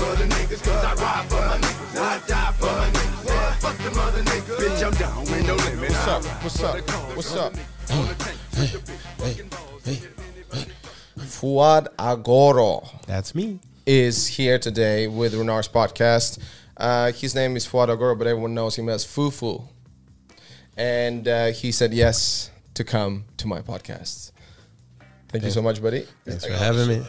them other niggas, cause I ride for my niggas. I die for my niggas. Man, fuck them other niggas. Bitch, I'm down with no limit. What's up? What's up? What's up? Hey, hey, hey. Fuad Agoro That's me. is here today with Renars podcast. Uh, his name is Fuad Agoro, but everyone knows him as Fufu. And uh, he said yes to come to my podcast. Thank you so much, buddy. Thanks for having me.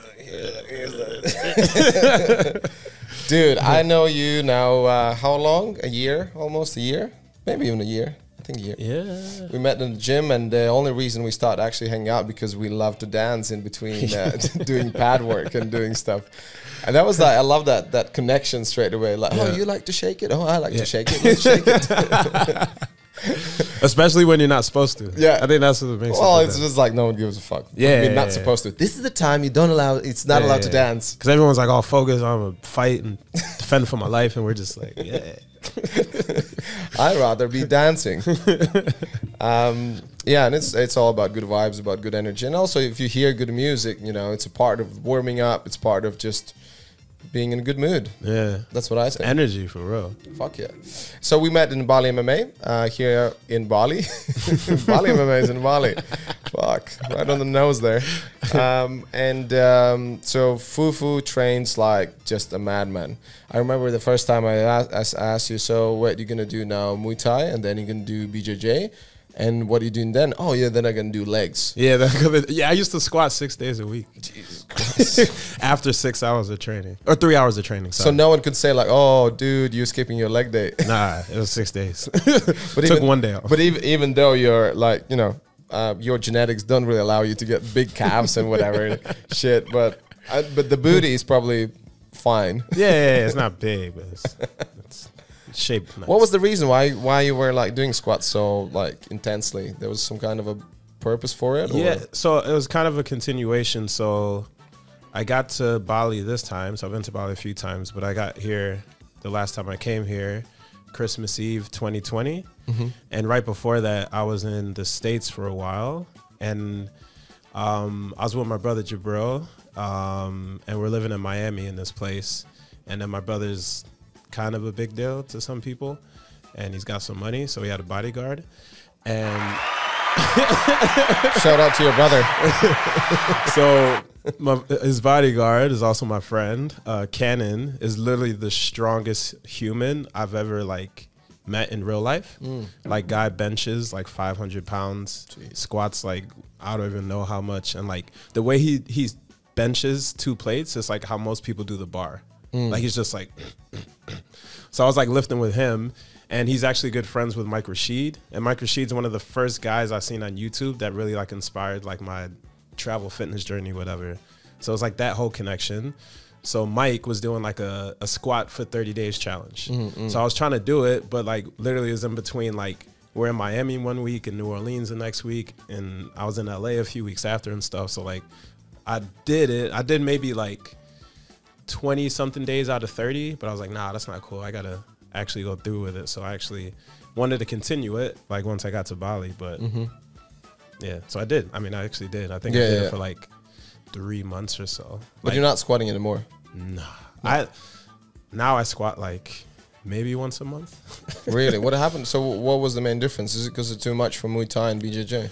Dude, I know you now. Uh, how long? A year? Almost a year? Maybe even a year. I think a year. Yeah. We met in the gym, and the only reason we started actually hanging out because we love to dance in between uh, doing pad work and doing stuff. And that was like I love that that connection straight away. Like, oh, you like to shake it? Oh, I like Yeah. to shake it. Let's shake it. Especially when you're not supposed to. Yeah. I think that's what makes well, it. it's just like no one gives a fuck. Yeah, yeah, not yeah. supposed to. This is the time you don't allow. It's not allowed to dance. Because everyone's like all focused on a fight and defend for my life, and we're just like, yeah. I'd rather be dancing. um, yeah, and it's it's all about good vibes, about good energy, and also if you hear good music, you know, it's a part of warming up. It's part of just being in a good mood. Yeah. That's what I say. Energy for real. Fuck yeah. So we met in Bali MMA uh, here in Bali. Bali MMA is in Bali. Fuck, right on the nose there. Um, and um, so Fufu trains like just a madman. I remember the first time I asked, I asked you, so what you gonna do now? Muay Thai, and then you're gonna do BJJ. And what are you doing then? Oh yeah, then I can do legs. Yeah, that, yeah. I used to squat six days a week Jesus Christ. after six hours of training or three hours of training. so no one could say like, oh, dude, you're skipping your leg day. nah, it was six days. But Took even- one day off. But even even though you're like you know uh, your genetics don't really allow you to get big calves and whatever shit, but uh, but the booty is probably fine. yeah, yeah, yeah, it's not big, but it's, it's shaped. Nice. What was the reason why why you were like doing squats so like intensely? There was some kind of a purpose for it. or- Yeah, so it was kind of a continuation. So I got to Bali this time. So I've been to Bali a few times, but I got here the last time I came here, Christmas Eve 2020. And right before that, I was in the States for a while. And um, I was with my brother Jabril, um, and we're living in Miami in this place. And then my brother's kind of a big deal to some people, and he's got some money, so he had a bodyguard. And Shout out to your brother. so my, his bodyguard is also my friend. Uh, Cannon is literally the strongest human I've ever like met in real life. Like guy benches like 500 pounds, squats like I don't even know how much, and like the way he he benches two plates is like how most people do the bar. Like mm. he's just like. So I was like lifting with him, and he's actually good friends with Mike Rashid. And Mike Rashid's one of the first guys I've seen on YouTube that really like inspired like my travel fitness journey, whatever. So it's like that whole connection. So Mike was doing like a, a squat for 30 days challenge. Mm, mm. So I was trying to do it, but like literally it was in between like we're in Miami one week and New Orleans the next week, and I was in LA a few weeks after and stuff. So like I did it. I did maybe like 20 something days out of 30 but i was like nah that's not cool i gotta actually go through with it so i actually wanted to continue it like once i got to bali but mm-hmm. yeah so i did i mean i actually did i think Yeah, i did yeah, it yeah. for like three months or so But Like, you're not squatting anymore. nah i now i squat like maybe once a month Really? what happened? So what was the main difference? Is it because it's too much for Muay Thai and BJJ?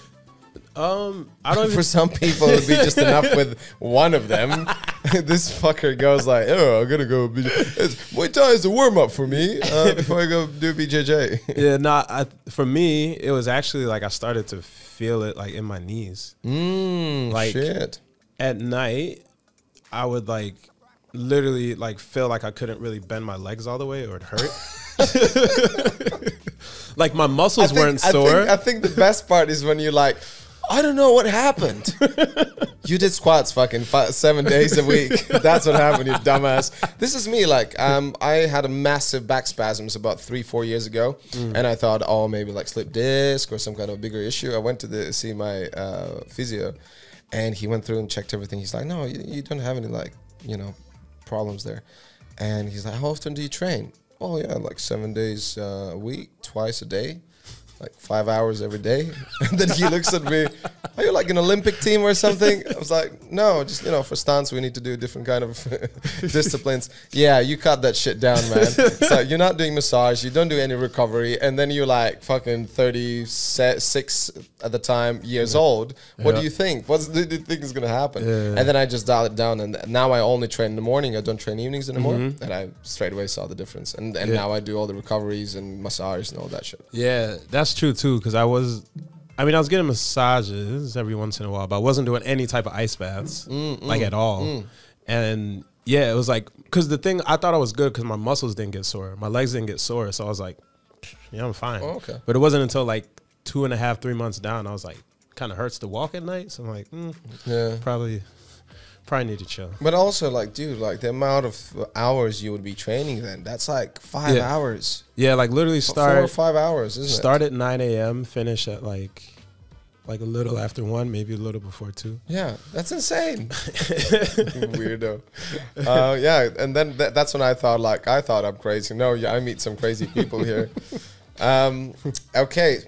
Um i don't For some people, it'd be just enough with one of them. this fucker goes like, "Oh, I'm gonna go. It's, Muay Thai is a warm up for me uh, before I go do BJJ." yeah nah for me it was actually like i started to feel it like in my knees Mm, Like- shit. at night, I would like literally like feel like I couldn't really bend my legs all the way or it hurt. like my muscles weren't I sore. think, I think the best part is when you're like, I don't know what happened. you did squats fucking five, seven days a week. That's what happened, you dumbass. This is me. Like, um, I had a massive back spasms about three, four years ago, and I thought, oh, maybe like slip disc or some kind of bigger issue. I went to the see my uh, physio, and he went through and checked everything. He's like, no, you, you don't have any like, you know, problems there. And he's like, how often do you train? Oh yeah, like seven days uh, a week, twice a day. Like five hours every day. And then he looks at me, are you like an Olympic team or something? I was like, no, just, you know, for stunts, we need to do different kind of disciplines. Yeah, you cut that shit down, man. so you're not doing massage, you don't do any recovery. And then you're like fucking 36 at the time years old. What Yeah. do you think? What do you think is going to happen? Yeah. And then I just dial it down. And now I only train in the morning. I don't train evenings anymore. Mm-hmm. And I straight away saw the difference. And, and. Yeah. now I do all the recoveries and massage and all that shit. Yeah, that's true too. Because I was, I mean, I was getting massages every once in a while, but I wasn't doing any type of ice baths, Mm, like at all. And yeah, it was like, because the thing I thought I was good because my muscles didn't get sore, my legs didn't get sore, so I was like, yeah, I'm fine. Oh, okay. But it wasn't until like two and a half, three months down, I was like, kind of hurts to walk at night. So I'm like, mm, Yeah. probably, probably need to chill. But also, like, dude, like the amount of hours you would be training then, that's like five Yeah. hours. Yeah, like literally Four or start five hours, isn't start at 9 a.m., finish at like, like a little after one, maybe a little before two. Yeah, that's insane. Weirdo. Uh, yeah, and then th- that's when I thought, like, I thought I'm crazy. No, yeah, I meet some crazy people here. Um, okay.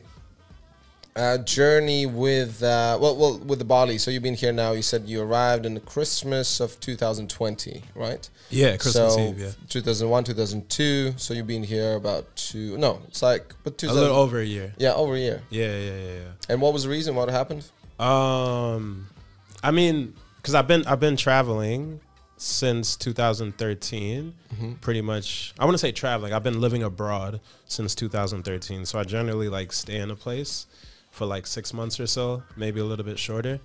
Uh, journey with uh, well, well, with the Bali. So you've been here now. You said you arrived in the Christmas of 2020, right? Yeah, Christmas so Eve. Yeah, 2001, 2002. So you've been here about two. No, it's like but a little over a year. Yeah, over a year. Yeah, yeah, yeah, And what was the reason? What happened? Um, I mean, because I've been I've been traveling since 2013. Pretty much, I want to say traveling. I've been living abroad since 2013. So I generally like stay in a place for like six months or so, maybe a little bit shorter.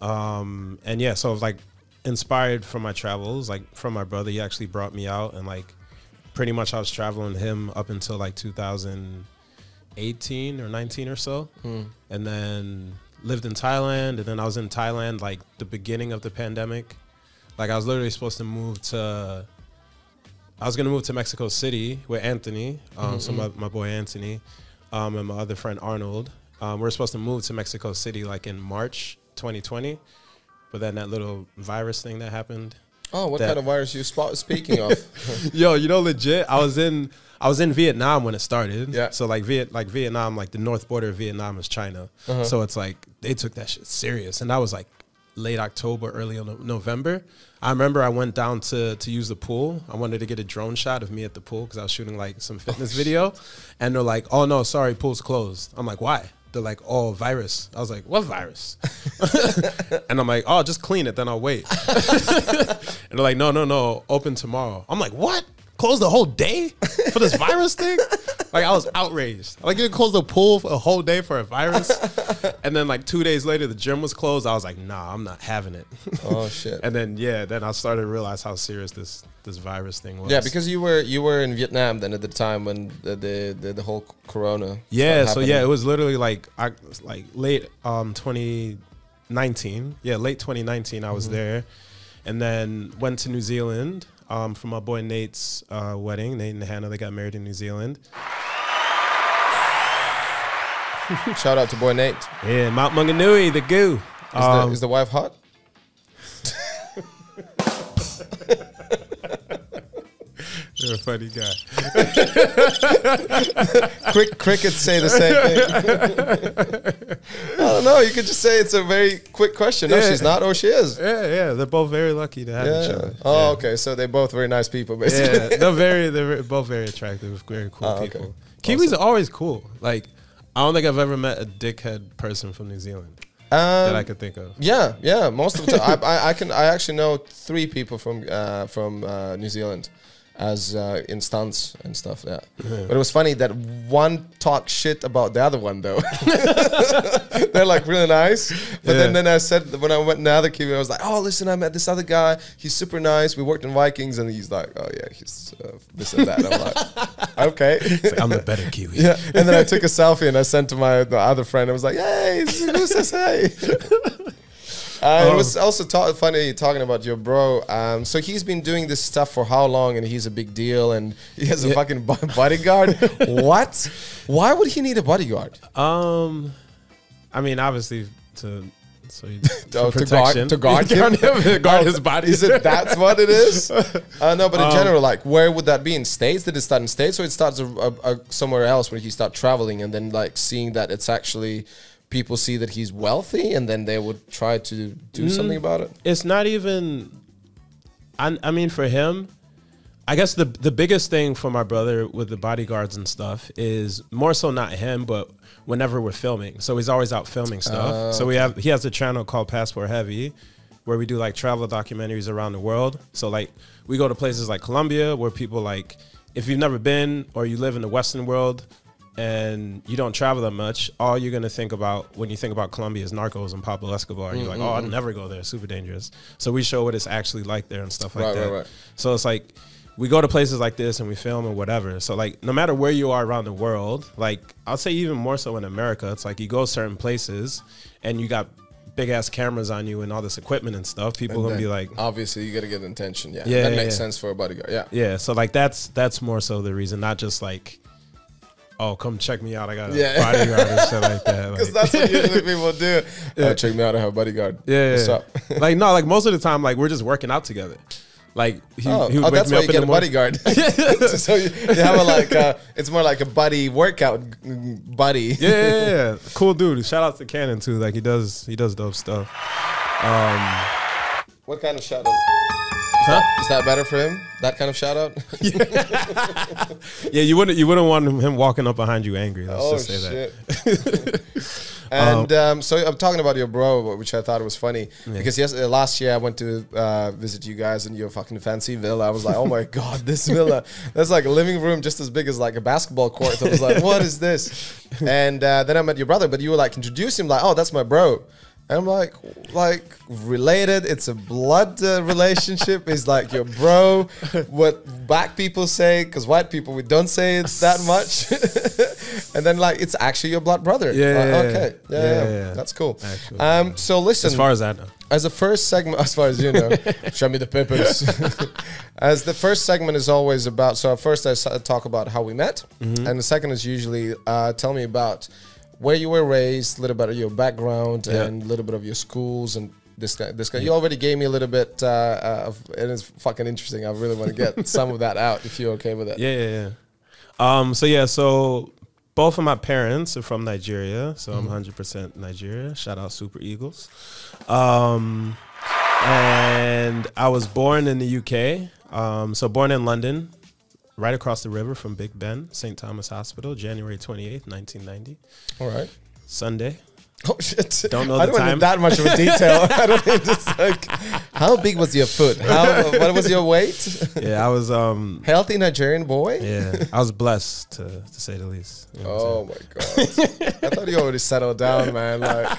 Um, and yeah, so I was like inspired from my travels, like from my brother. He actually brought me out, and like pretty much I was traveling with him up until like 2018 or 19 or so, and then lived in Thailand. And then I was in Thailand like the beginning of the pandemic. Like I was literally supposed to move to. I was gonna move to Mexico City with Anthony, um, so my, my boy Anthony, um, and my other friend Arnold. Um, we are supposed to move to Mexico City like in March 2020, but then that little virus thing that happened. Oh, what kind of virus you sp- speaking of? Yo, you know, legit. I was in I was in Vietnam when it started. Yeah. So like Viet like Vietnam, like the north border of Vietnam is China. Uh-huh. So it's like they took that shit serious, and that was like late October, early November. I remember I went down to to use the pool. I wanted to get a drone shot of me at the pool because I was shooting like some fitness video, and they're like, "Oh no, sorry, pool's closed." I'm like, "Why?" They're like, "Oh, virus." I was like, "What virus?" and I'm like, "Oh, just clean it, then I'll wait." And they're like, no, no, no, open tomorrow. I'm like, what? Close the whole day for this virus thing? Like I was outraged. Like you close the pool for a whole day for a virus, and then like two days later the gym was closed. I was like, nah, I'm not having it. oh shit. and then yeah, then I started to realize how serious this this virus thing was. Yeah, because you were you were in Vietnam then at the time when the the, the, the whole Corona. yeah, so yeah, it was literally like I like late um 2019. Yeah, late 2019 I was there, and then went to New Zealand um for my boy Nate's uh, wedding. Nate and Hannah they got married in New Zealand. Shout out to boy Nate. Yeah, Mount Maunganui, the goo. Is, Um, the, is the wife hot? You're a funny guy. Crick, crickets say the same thing. I don't know. You could just say it's a very quick question. No, Yeah. she's not, or she is. Yeah, yeah, they're both very lucky to have each other. Oh, yeah. okay. So they're both very nice people, basically. Yeah, they're very, they're both very attractive, very cool Oh, okay. people. Kiwis are always cool. Like, I don't think I've ever met a dickhead person from New Zealand that I Um, could think of. yeah, yeah. Most of the time, I, I, I can. I actually know three people from uh, from uh, New Zealand, as uh, in stunts and stuff. Yeah, but it was funny that one talked shit about the other one though. They're like really nice, but then Yeah. then I said when I went to another Kiwi, I was like, oh listen, I met this other guy. He's super nice. We worked in Vikings, and he's like, oh yeah, he's uh, this and that. And I'm like, okay. Like, I'm the better Kiwi. Yeah, and then I took a selfie and I sent to my the other friend. I was like, "Hey, who says hey?" Uh, It was also ta- funny talking about your bro. Um, so he's been doing this stuff for how long, and he's a big deal, and he has a fucking bo- bodyguard. what? Why would he need a bodyguard? Um, I mean, obviously to So he, Oh, to guard, to guard him, to guard Oh, his body. Is it that's what it is? Uh, no, but in Um, general, like, where would that be in states? Did it start in states, or it starts a, a, a, somewhere else when he start traveling and then like seeing that it's actually people see that he's wealthy and then they would try to do Mm. something about it. it's not even I, I mean for him i guess the the biggest thing for my brother with the bodyguards and stuff is more so not him but whenever we're filming so he's always out filming stuff so we have he has a channel called passport heavy where we do like travel documentaries around the world so like we go to places like colombia where people like if you've never been or you live in the western world and you don't travel that much, all you're gonna think about when you think about Colombia is narcos and Pablo Escobar. You're like, mm, oh, mm, I'd mm. never go there. Super dangerous. So we show what it's actually like there and stuff like Right, that. right, right. So it's like we go to places like this and we film and whatever. So like no matter where you are around the world, like I'll say even more so in America, it's like you go certain places and you got big ass cameras on you and all this equipment and stuff. People gonna be like, obviously, you got to get attention. Yeah, Yeah, that yeah, makes yeah. sense for a bodyguard. Yeah, yeah. So like that's that's more so the reason, not just like. Oh, come check me out! I got a Yeah. bodyguard and shit like that. because Like- that's what usually people do. Uh, check me out, I have a bodyguard. Yeah, What's yeah. up? like no, like most of the time, like we're just working out together. Like he, Oh, he would oh wake that's me why up you in get the a morning. bodyguard. so you, you have a like, uh, it's more like a buddy workout buddy. Yeah, yeah, yeah, yeah. cool dude. Shout out to Cannon too. Like he does, he does dope stuff. Um, What kind of shout out? Is, that better for him? That kind of shout out? yeah, you wouldn't, you wouldn't want him, walking up behind you angry. Let's oh just say that. and um, so I'm talking about your bro, which I thought was funny because yes, uh, last year I went to uh, visit you guys in your fucking fancy villa. I was like, oh my god, this villa that's like a living room just as big as like a basketball court. So I was like, what is this? And uh, then I met your brother, but you were like introduce him like, oh, that's my bro. And I'm like, like related. It's a blood uh, relationship. It's like your bro. What black people say, because white people we don't say it that much. and then like it's actually your blood brother. Yeah, Like, yeah, okay, yeah, yeah. yeah, that's cool. Actually, um, so listen, As far as I know, as the first segment, as far as you know, show me the papers. as the first segment is always about. So first I talk about how we met, Mm-hmm. and the second is usually uh, tell me about where you were raised, a little bit of your background, Yeah. and a little bit of your schools and. This guy, this guy. You already gave me a little bit uh, uh, of, and it's fucking interesting. I really want to get some of that out. If you're okay with it. yeah, yeah, yeah. Um, so yeah, so both of my parents are from Nigeria, so I'm 100% Nigeria. Shout out Super Eagles. Um, and I was born in the UK. Um, so born in London, right across the river from Big Ben, St. Thomas Hospital, January 28th, 1990, All right. Sunday. Oh shit! Don't know I the don't time. that much of a detail. I don't just like how big was your foot? How what was your weight? Yeah, I was um Healthy Nigerian boy. yeah, I was blessed to to say the least. You know Oh my god! I thought you already settled down, man. Like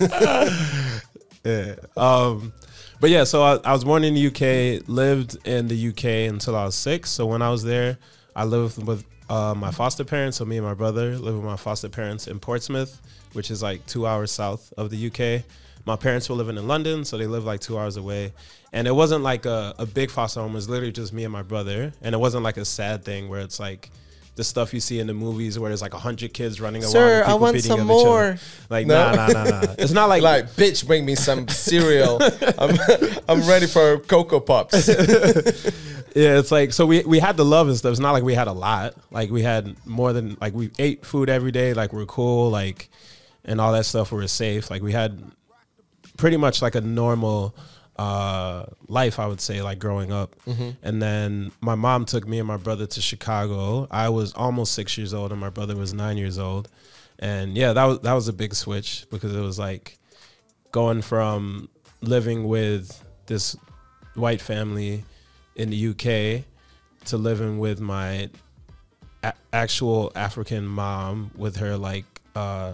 Yeah. Um, but yeah, so I, I was born in the UK, lived in the UK until I was six. So when I was there, I lived with uh, my foster parents. So me and my brother lived with my foster parents in Portsmouth, which is like two hours south of the UK. My parents were living in London, so they lived like two hours away. And it wasn't like a, a big foster home. It was literally just me and my brother. And it wasn't like a sad thing where it's like the stuff you see in the movies where there's like a hundred kids running around. Sir, I want some up each other. more. Like No? nah, nah, nah, nah. It's not like like bitch, bring me some cereal. I'm I'm ready for cocoa pops. Yeah, it's like so we we had the love and stuff. It's not like we had a lot. Like we had more than like we ate food every day. Like we're cool. Like and all that stuff. We were safe. Like we had pretty much like a normal uh life i would say like growing up. And then my mom took me and my brother to chicago. I was almost six years old and my brother was nine years old. And yeah that was that was a big switch because it was like going from living with this white family in the UK to living with my a- actual African mom with her like uh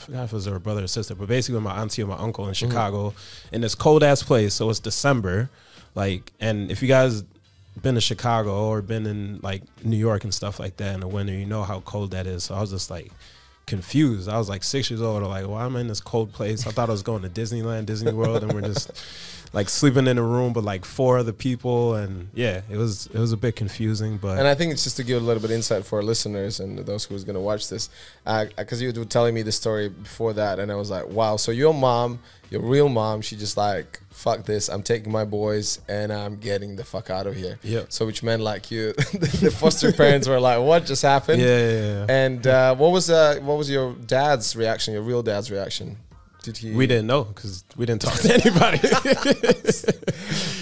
forgot if it was her brother or sister, but basically with my auntie and my uncle in mhm. Chicago in this cold ass place. So it's December, like, and if you guys been to Chicago or been in like New York and stuff like that in the winter, you know how cold that is. So I was just like confused. I was like six years old. I'm like, why am I in this cold place? I thought I was going to Disneyland, Disney World, and we're just like sleeping in a room but like four other people, and yeah, it was it was a bit confusing, but And I think it's just to give a little bit insight for our listeners and those who's going to watch this, because you were telling me the story before that, and I was like, wow. So your mom, your real mom, she just like, fuck this. I'm taking my boys and I'm getting the fuck out of here. Yeah. So which meant like you, the foster parents were like, what just happened? yeah, yeah, yeah. And uh, what was uh, what was your dad's reaction? Your real dad's reaction? Did he? we didn't know because we didn't talk to anybody.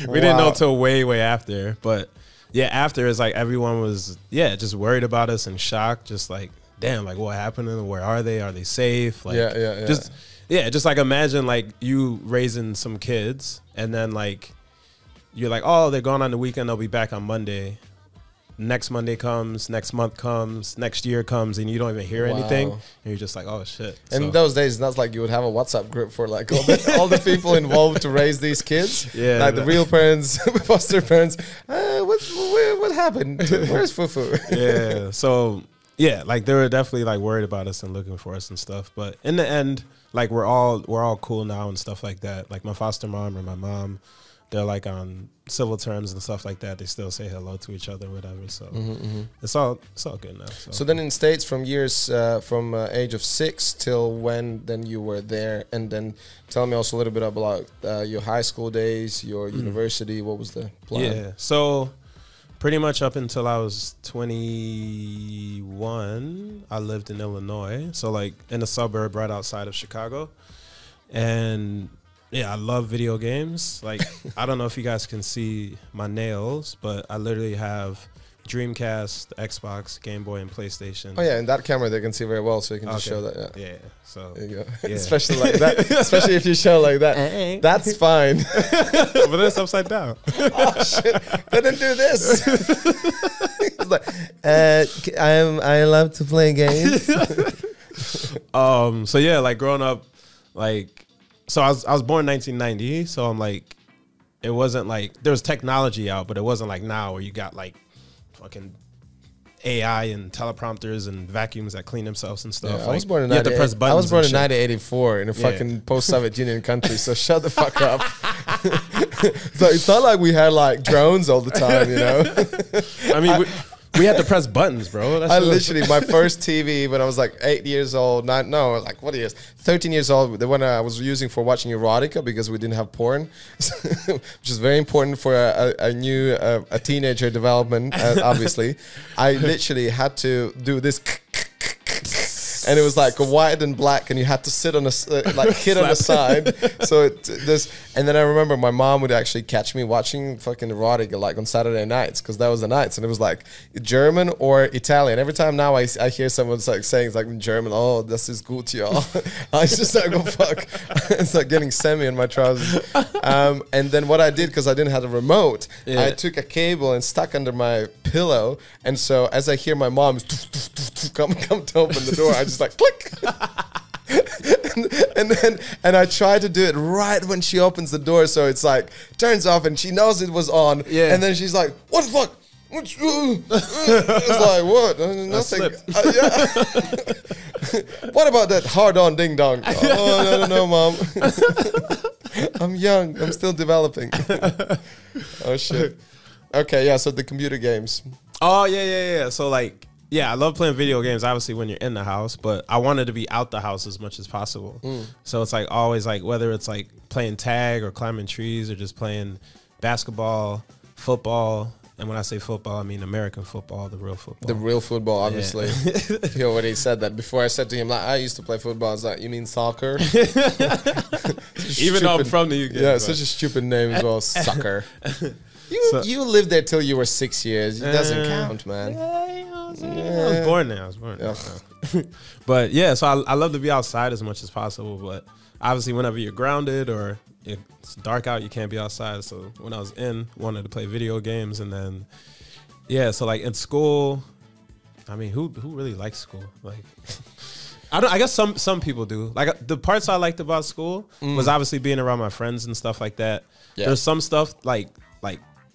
we didn't know Wow. until way, way after. But yeah, after it's like everyone was yeah just worried about us and shocked, just like damn, like what happened? and Where are they? Are they safe? Like Yeah, yeah, yeah. just yeah, just like imagine like you raising some kids and then like you're like oh they're gone on the weekend they'll be back on Monday. Next Monday comes, next month comes, next year comes, and you don't even hear anything, and you're just like, "Oh shit!" And So- in those days, that's like you would have a WhatsApp group for like all the, all the people involved to raise these kids. Yeah, like the real parents, foster parents. Uh, what, what what happened? Where's Fufu? yeah. So yeah, like they were definitely like worried about us and looking for us and stuff. But in the end, like we're all we're all cool now and stuff like that. Like my foster mom and my mom, they're like on civil terms and stuff like that. They still say hello to each other, whatever. So it's all it's all good now. So, Mm-hmm, So then in states from years uh, from uh, age of six till when then you were there, and then tell me also a little bit about uh, your high school days, your university. What was the plan? Mm. yeah. So pretty much up until I was 21, I lived in Illinois. So like in a suburb right outside of Chicago. And yeah, I love video games. Like I don't know if you guys can see my nails, but I literally have Dreamcast, Xbox, Game Boy, and PlayStation. Oh yeah, in that camera they can see very well, so you can just Okay. show that. Yeah. Yeah. So There you go. Yeah. especially like that. Especially if you show like that. That's fine. but it's upside down. oh shit! They didn't do this. Like, uh, I'm. I love to play games. Um. So yeah, like growing up, like, so I was I was born in 1990. So I'm like, it wasn't like there was technology out, but it wasn't like now where you got like fucking AI and teleprompters and vacuums that clean themselves and stuff. Yeah, I Like, was born in you have to 98 press I was born in and 1984 in a Yeah. fucking post-Soviet Union country. So shut the fuck up. so it's not like we had like drones all the time, you know. I mean, we, we had to press buttons, bro. That's I literally my first TV when I was like eight years old, nine, no, like what years? Thirteen years old. The one I was using for watching erotica because we didn't have porn, which is very important for a, a, a new uh, a teenager development. Uh, obviously, I literally had to do this. And it was like white and black, and you had to sit on a uh, like hit on the side. So it, this, and then I remember my mom would actually catch me watching fucking erotica like on Saturday nights because that was the nights, and it was like German or Italian. Every time now I, I hear someone like saying it's like in German, oh, this is good, y'all. I just like go fuck. it's like getting semi in my trousers. Um, and then what I did because I didn't have a remote, I took a cable and stuck under my pillow, and so as I hear my mom come come to open the door, I just like click. and, and then and I try to do it right when she opens the door, so it's like turns off and she knows it was on. Yeah. And then she's like, "What the fuck?" What you- uh, uh?" it's like what? Uh, Nothing. Uh, yeah. what about that hard-on ding dong? Oh no no no, mom. I'm young. I'm still developing. oh shit. Okay, yeah. So the computer games. Oh yeah, yeah, yeah. So like, yeah, I love playing video games. Obviously, when you're in the house, but I wanted to be out the house as much as possible. Mm. So it's like always like whether it's like playing tag or climbing trees or just playing basketball, football. And when I say football, I mean American football, the real football. The real football, obviously. he already said that before. I said to him, like, I used to play football. I was like, you mean soccer? Even though I'm from the UK. Yeah, such a stupid name as well. Soccer. You So- you lived there till you were six years. It doesn't Uh, count, man. I was born there. I was born there. But yeah, so I, I love to be outside as much as possible. But obviously, whenever you're grounded or it's dark out, you can't be outside. So when I was in, wanted to play video games, and then yeah, so like in school, I mean, who who really likes school? Like. I don't. I guess some some people do. Like the parts I liked about school was obviously being around my friends and stuff like that. Yeah. There's some stuff like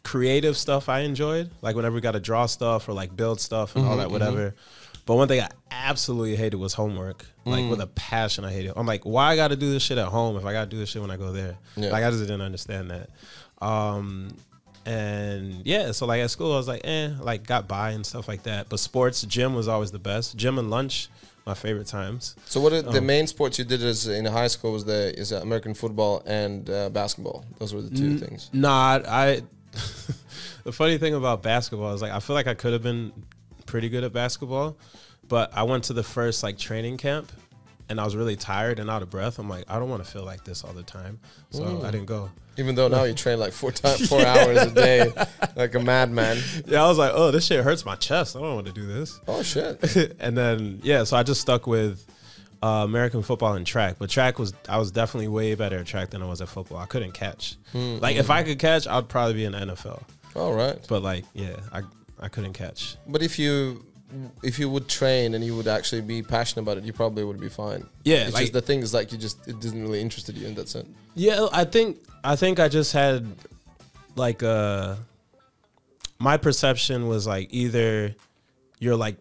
creative stuff I enjoyed, like whenever we got to draw stuff or like build stuff and all that, whatever. But one thing I absolutely hated was homework. Like with a passion, I hated it. I'm like, why I got to do this shit at home if I got to do this shit when I go there? Yeah. Like I just didn't understand that. Um, and yeah, so like at school, I was like, eh, like got by and stuff like that. But sports, gym was always the best. Gym and lunch, my favorite times. So what are the Oh. main sports you did as in high school was the is American football and uh, basketball. Those were the two things. Nah, I. the funny thing about basketball is like I feel like I could have been pretty good at basketball, but I went to the first like training camp, and I was really tired and out of breath. I'm like, I don't want to feel like this all the time, so mm. I didn't go. Even though now you train like four times four hours a day, like a madman. Yeah, I was like, oh, this shit hurts my chest. I don't want to do this. Oh shit! and then yeah, so I just stuck with uh, American football and track. But track was I was definitely way better at track than I was at football. I couldn't catch. Like if I could catch, I'd probably be in the NFL. All right. But like yeah, I I couldn't catch. But if you if you would train and you would actually be passionate about it, you probably would be fine. Yeah, It's like- just the thing is like you just it didn't really interested you in that sense. Yeah, I think I think I just had like uh my perception was like either you're like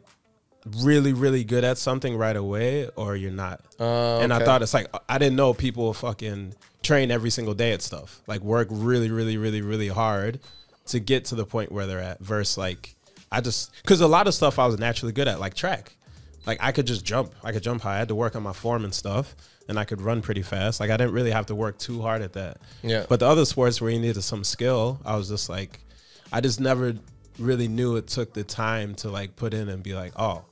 really really good at something right away or you're not. Uh, And I thought it's like I didn't know people fucking train every single day at stuff. Like work really really really really hard to get to the point where they're at versus like I just cuz a lot of stuff I was naturally good at like track. Like I could just jump. I could jump high. I had to work on my form and stuff and I could run pretty fast. Like I didn't really have to work too hard at that. Yeah. But the other sports where you needed some skill, I was just like I just never really knew it took the time to like put in and be like, "Oh,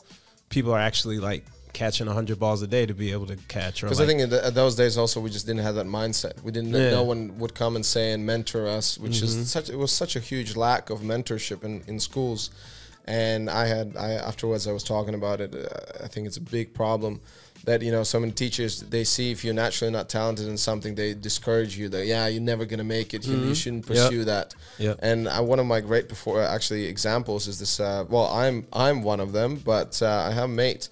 people are actually like catching 100 balls a day to be able to catch Because like, I think in, the, those days also we just didn't have that mindset. We didn't. Yeah. Mm-hmm. No one would come and say and mentor us, which is such. It was such a huge lack of mentorship in, in schools, and I had. I afterwards I was talking about it. Uh, I think it's a big problem that you know so many teachers they see if you're naturally not talented in something they discourage you. That yeah you're never gonna make it. You, you shouldn't Mm-hmm. Yeah. pursue that. Yeah. And uh, one of my great before actually examples is this. Uh, well, I'm I'm one of them, but uh, I have a mate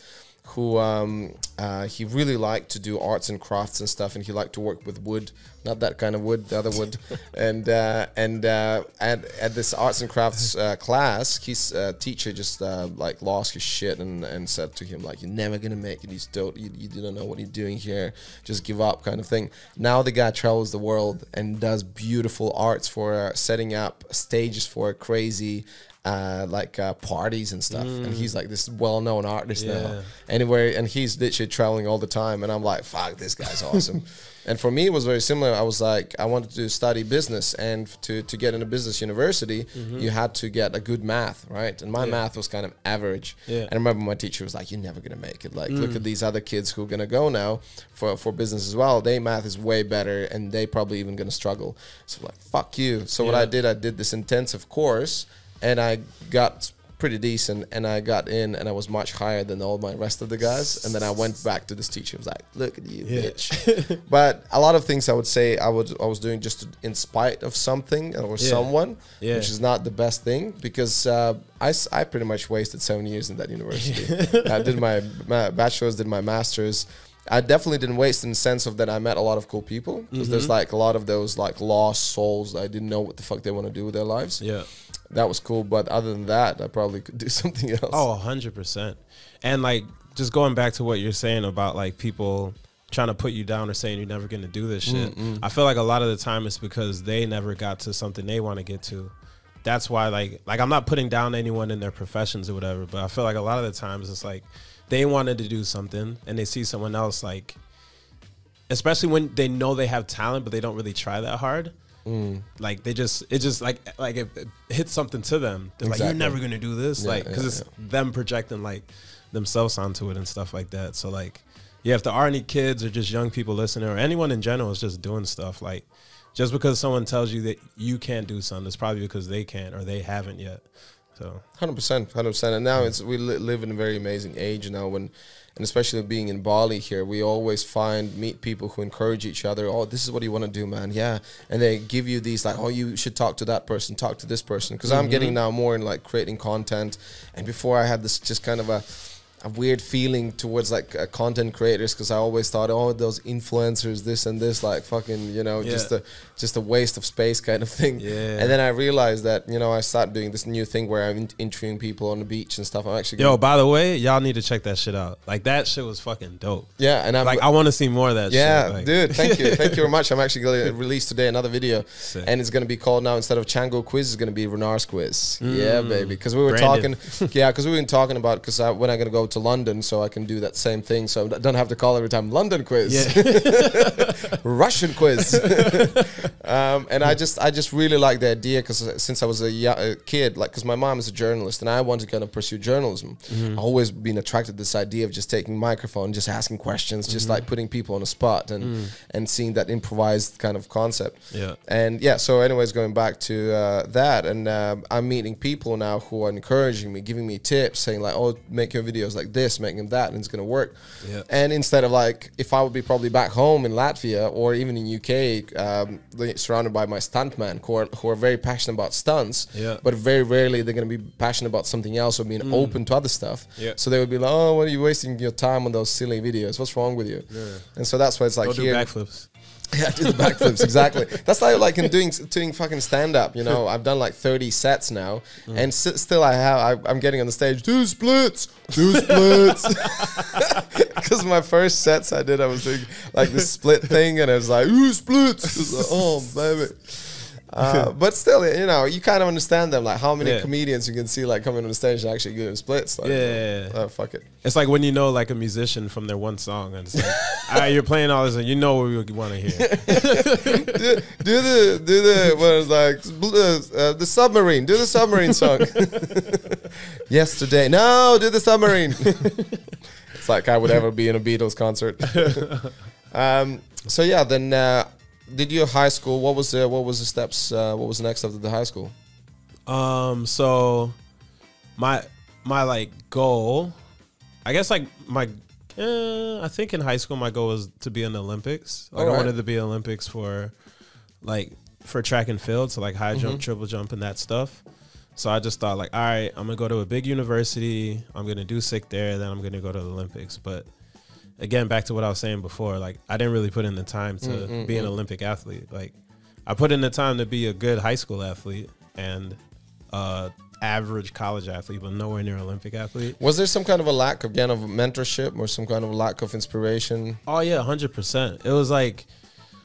who um, uh, he really liked to do arts and crafts and stuff, and he liked to work with wood, not that kind of wood, the other wood. and uh, and uh, at at this arts and crafts uh, class, his uh, teacher just uh, like lost his shit and, and said to him like, "You're never gonna make it. You still you, you don't know what you're doing here. Just give up," kind of thing. Now the guy travels the world and does beautiful arts for uh, setting up stages for crazy. Uh, like uh, parties and stuff, and he's like this well-known artist now. Yeah. anywhere and he's literally traveling all the time. And i'm like fuck this guy's awesome. And for me it was very similar. I was like i wanted to study business. And to, to get in a business university you had to get a good math right? And my Yeah. math was kind of average. Yeah. and i remember my teacher was like you're never gonna make it. Like look at these other kids who are gonna go now for, for business as well. They math is way better and they probably even gonna struggle. So like fuck you. So what i did i did this intensive course and i got pretty decent and I got in and I was much higher than all my rest of the guys and then I went back to this teacher and was like look at you Yeah. bitch but a lot of things I would say I would I was doing just to, in spite of something or Yeah. someone Yeah. which is not the best thing because uh, I, I pretty much wasted seven years in that university I did my, my bachelor's did my master's I definitely didn't waste in the sense of that I met a lot of cool people because there's like a lot of those like lost souls that I didn't know what the fuck they want to do with their lives yeah. That was cool. But other than that, I probably could do something else. Oh, 100%. And like just going back to what you're saying about like people trying to put you down or saying you're never going to do this mm, shit. Mm. I feel like a lot of the time it's because they never got to something they want to get to. That's why like like I'm not putting down anyone in their professions or whatever, but I feel like a lot of the times it's like they wanted to do something and they see someone else like especially when they know they have talent but they don't really try that hard. Mm. Like they just it just like like it, it hits something to them. They're like you're never going to do this Yeah, like cuz yeah, it's them projecting like themselves onto it and stuff like that. So like, yeah, if there are any kids or just young people listening or anyone in general is just doing stuff like, just because someone tells you that you can't do something, it's probably because they can't or they haven't yet. So Hundred percent, hundred percent. And now it's we li- live in a very amazing age now when, and especially being in Bali here, we always find meet people who encourage each other. Oh, this is what you want to do, man. Yeah, and they give you these like, oh, you should talk to that person, talk to this person. Because I'm getting mm-hmm. now more in like creating content, and before I had this just kind of a. a weird feeling towards like uh, content creators because I always thought, oh, those influencers, this and this, like fucking, you know, just a just a waste of space kind of thing. Yeah. And then I realized that you know I started doing this new thing where I'm in- interviewing people on the beach and stuff. I'm actually Yo, by the way, y'all need to check that shit out. Like that shit was fucking dope. yeah, and I'm Like I want to see more of that. Yeah, shit. Like, dude, thank you, thank you very much. I'm actually going to release today another video, Sick. and it's going to be called now instead of Canggu quiz, it's going to be Renars quiz. Yeah, baby, because we were Mm. Talking, yeah, because we were talking about because when I'm going to go to London, so I can do that same thing, so I don't have to call every time London quiz, Russian quiz. um, and I just, I just really like the idea because since I was a, yo- a kid, like, because my mom is a journalist, and I wanted to kind of pursue journalism. I've always been attracted to this idea of just taking microphone, just asking questions, just like putting people on the spot, and and seeing that improvised kind of concept. Yeah. And yeah, so anyways, going back to uh, that, and uh, I'm meeting people now who are encouraging me, giving me tips, saying like, "Oh, make your videos like this, make them that, and it's gonna work." Yeah. And instead of like, if I would be probably back home in Latvia or even in UK, um, surrounded by my stuntmen who are who are very passionate about stunts, Yeah. but very rarely they're gonna be passionate about something else or being open to other stuff. Yeah. So they would be like, "Oh, what are you wasting your time on those silly videos? What's wrong with you?" Yeah. And so that's why it's like Go do here. backflips. Yeah, do the backflips exactly. That's like like in doing doing fucking stand up. You know, I've done like thirty sets now, and s- still I have I, I'm getting on the stage. Do splits, do splits. Because my first sets I did, I was doing like the split thing, and I was like, ooh, splits. Was like, oh baby. Uh, but still, you know, you kind of understand them. Like how many Yeah. comedians you can see like coming on the stage and actually doing splits. Like, Yeah. oh, fuck it. It's like when you know like a musician from their one song, and it's like, all right, you're playing all this, and you know what we want to hear. do, do the do the what is like uh, uh, the submarine. Do the submarine song. Yesterday, no, do the submarine. it's like I would ever be in a Beatles concert. um, so yeah, then uh, did your high school? What was the what was the steps? Uh, what was next after the high school? Um, so my my like goal, I guess like my, uh, I think in high school my goal was to be in the Olympics. Like I Alright. wanted to be Olympics for, like, for track and field, so like high jump, triple jump, and that stuff. So I just thought like, all right, I'm gonna go to a big university. I'm gonna do sick there. Then I'm gonna go to the Olympics. But again, back to what I was saying before, like I didn't really put in the time to mm, mm, be an mm. Olympic athlete. Like I put in the time to be a good high school athlete and uh average college athlete, but nowhere near Olympic athlete. Was there some kind of a lack again of mentorship or some kind of lack of inspiration? Oh yeah, hundred percent. It was like,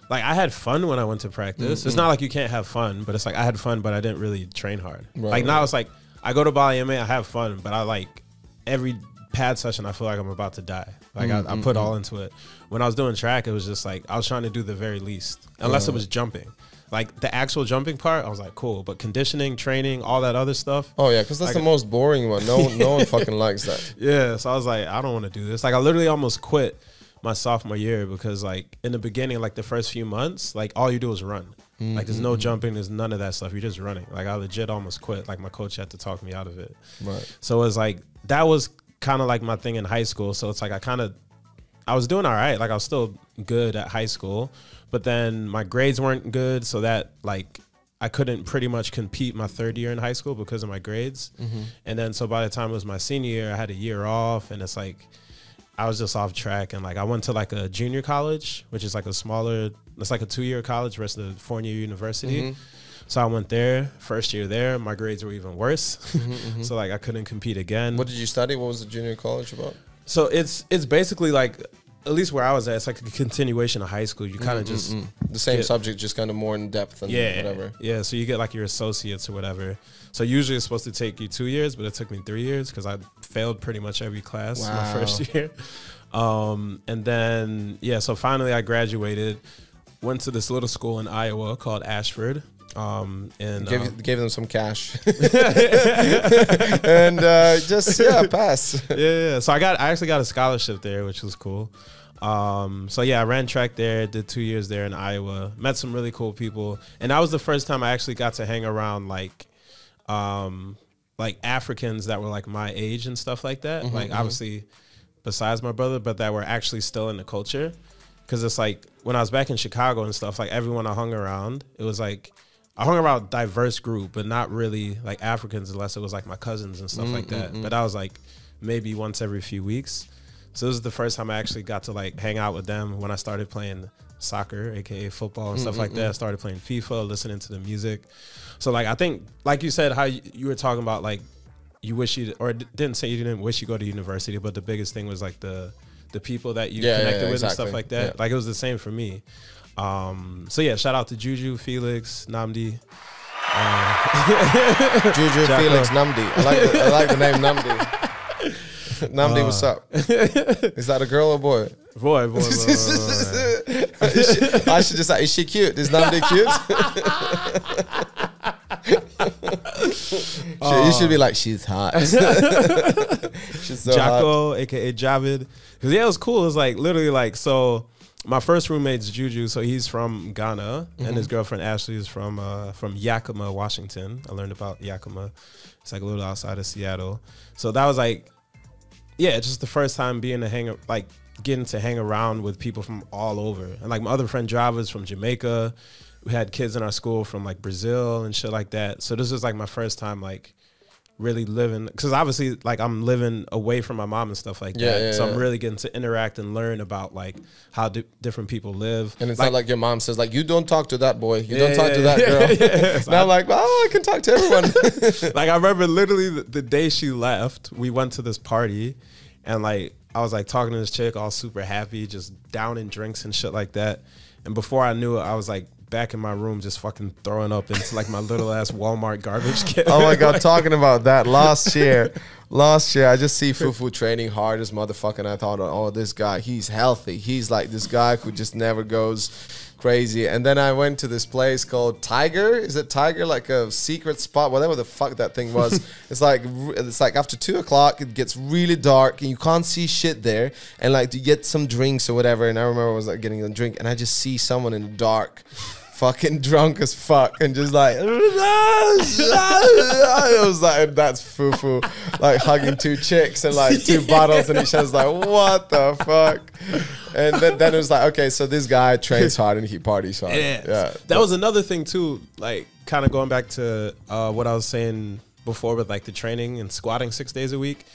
like I had fun when I went to practice. It's mm-hmm. not like you can't have fun, but it's like I had fun, but I didn't really train hard. Right, like now right. it's like I go to Bali MA, I have fun, but I like every pad session. I feel like I'm about to die. Like I, I mm-hmm, put mm-hmm. all into it. When I was doing track, it was just like I was trying to do the very least, unless it was jumping. Like the actual jumping part, I was like, cool. But conditioning, training, all that other stuff, Oh yeah, because that's the most boring one. No, one- no one fucking likes that. yeah, so I was like, I don't want to do this. Like, I literally almost quit my sophomore year because, like, in the beginning, like the first few months, like all you do is run. Like, there's mm-hmm, no jumping, there's none of that stuff. You're just running. Like, I legit almost quit. Like, my coach had to talk me out of it. Right. So it was like that was kind of like my thing in high school. So it's like I kind of I was doing all right. Like I was still good at high school, but then my grades weren't good, so that like I couldn't pretty much compete my third year in high school because of my grades. Mm-hmm. And then so by the time it was my senior year, I had a year off, and it's like I was just off track. And like I went to like a junior college, which is like a smaller, it's like a two year college versus the four year university. Mm-hmm. So I went there, first year there, my grades were even worse. Mm-hmm, mm-hmm. so like I couldn't compete again. What did you study? What was the junior college about? So it's it's basically like at least where I was at, it's like a continuation of high school. You kind of mm-hmm, just The same Yeah. subject, just kind of more in depth and yeah, whatever. yeah. So you get like your associates or whatever. So usually it's supposed to take you two years, but it took me three years because I failed pretty much every class my first year. Um, and then yeah, so finally I graduated, went to this little school in Iowa called Ashford. Um, and Gave, um, gave them some cash, and uh, just yeah, pass. yeah, yeah. So I got I actually got a scholarship there, which was cool. Um, so yeah, I ran track there, did two years there in Iowa, met some really cool people, and that was the first time I actually got to hang around like, um, like Africans that were like my age and stuff like that. like obviously, besides my brother, but that were actually still in the culture. Because it's like when I was back in Chicago and stuff, like everyone I hung around, it was like I hung around a diverse group, but not really like Africans unless it was like my cousins and stuff like mm, that. Mm, mm. But I was like maybe once every few weeks. So this is the first time I actually got to like hang out with them when I started playing soccer, aka football and stuff like that. I started playing FIFA, listening to the music. So like I think like you said how you, you were talking about like you wish you or didn't say you didn't wish you go to university, but the biggest thing was like the the people that you Yeah, connected yeah, with and stuff like that. Yeah. Like it was the same for me. Um, so yeah, shout out to Juju, Felix, Namdi. Uh, Juju Jacko. Felix Namdi. I like the, I like the name Namdi. Namdi, uh. what's up? Is that a girl or boy? Boy, boy, boy, boy, boy. She- I should just say, is she cute? Is Namdi cute? She- you should be uh. like, she's hot. she's so hot. Aka Javid. Cause yeah, it was cool. It was like literally like so. My first roommate's Juju, so he's from Ghana, and his girlfriend Ashley is from uh, from Yakima, Washington. I learned about Yakima. It's like a little outside of Seattle. So that was like, yeah, just the first time being to hang like getting to hang around with people from all over. And like my other friend Java's from Jamaica. We had kids in our school from like Brazil and shit like that. So this was like my first time like really living because obviously like I'm living away from my mom and stuff like Yeah, that. yeah, so yeah. I'm really getting to interact and learn about like how di- different people live. And it's not like your mom says, like, you don't talk to that boy. You don't talk to that girl. And I'm like, oh, I can talk to everyone. like I remember literally the, the day she left, we went to this party, and like I was like talking to this chick, all super happy, just downing drinks and shit like that. And before I knew it, I was like back in my room, just fucking throwing up into like my little ass Walmart garbage can. oh my god, talking about that last year. Last year, I just see Fufu training hard as motherfucker, and I thought, oh, this guy, he's healthy. He's like this guy who just never goes crazy. And then I went to this place called Tiger. Is it Tiger? Like a secret spot, whatever the fuck that thing was. it's like it's like after two o'clock, it gets really dark, and you can't see shit there. And like to get some drinks or whatever. And I remember I was like getting a drink, and I just see someone in the dark. Fucking drunk as fuck and just like I was like that's fufu like hugging two chicks and like two bottles and each other's like what the fuck and then, then it was like okay so this guy trains hard and he parties hard Yeah. yeah That was another thing too, like kind of going back to uh, what I was saying before with like the training and squatting six days a week.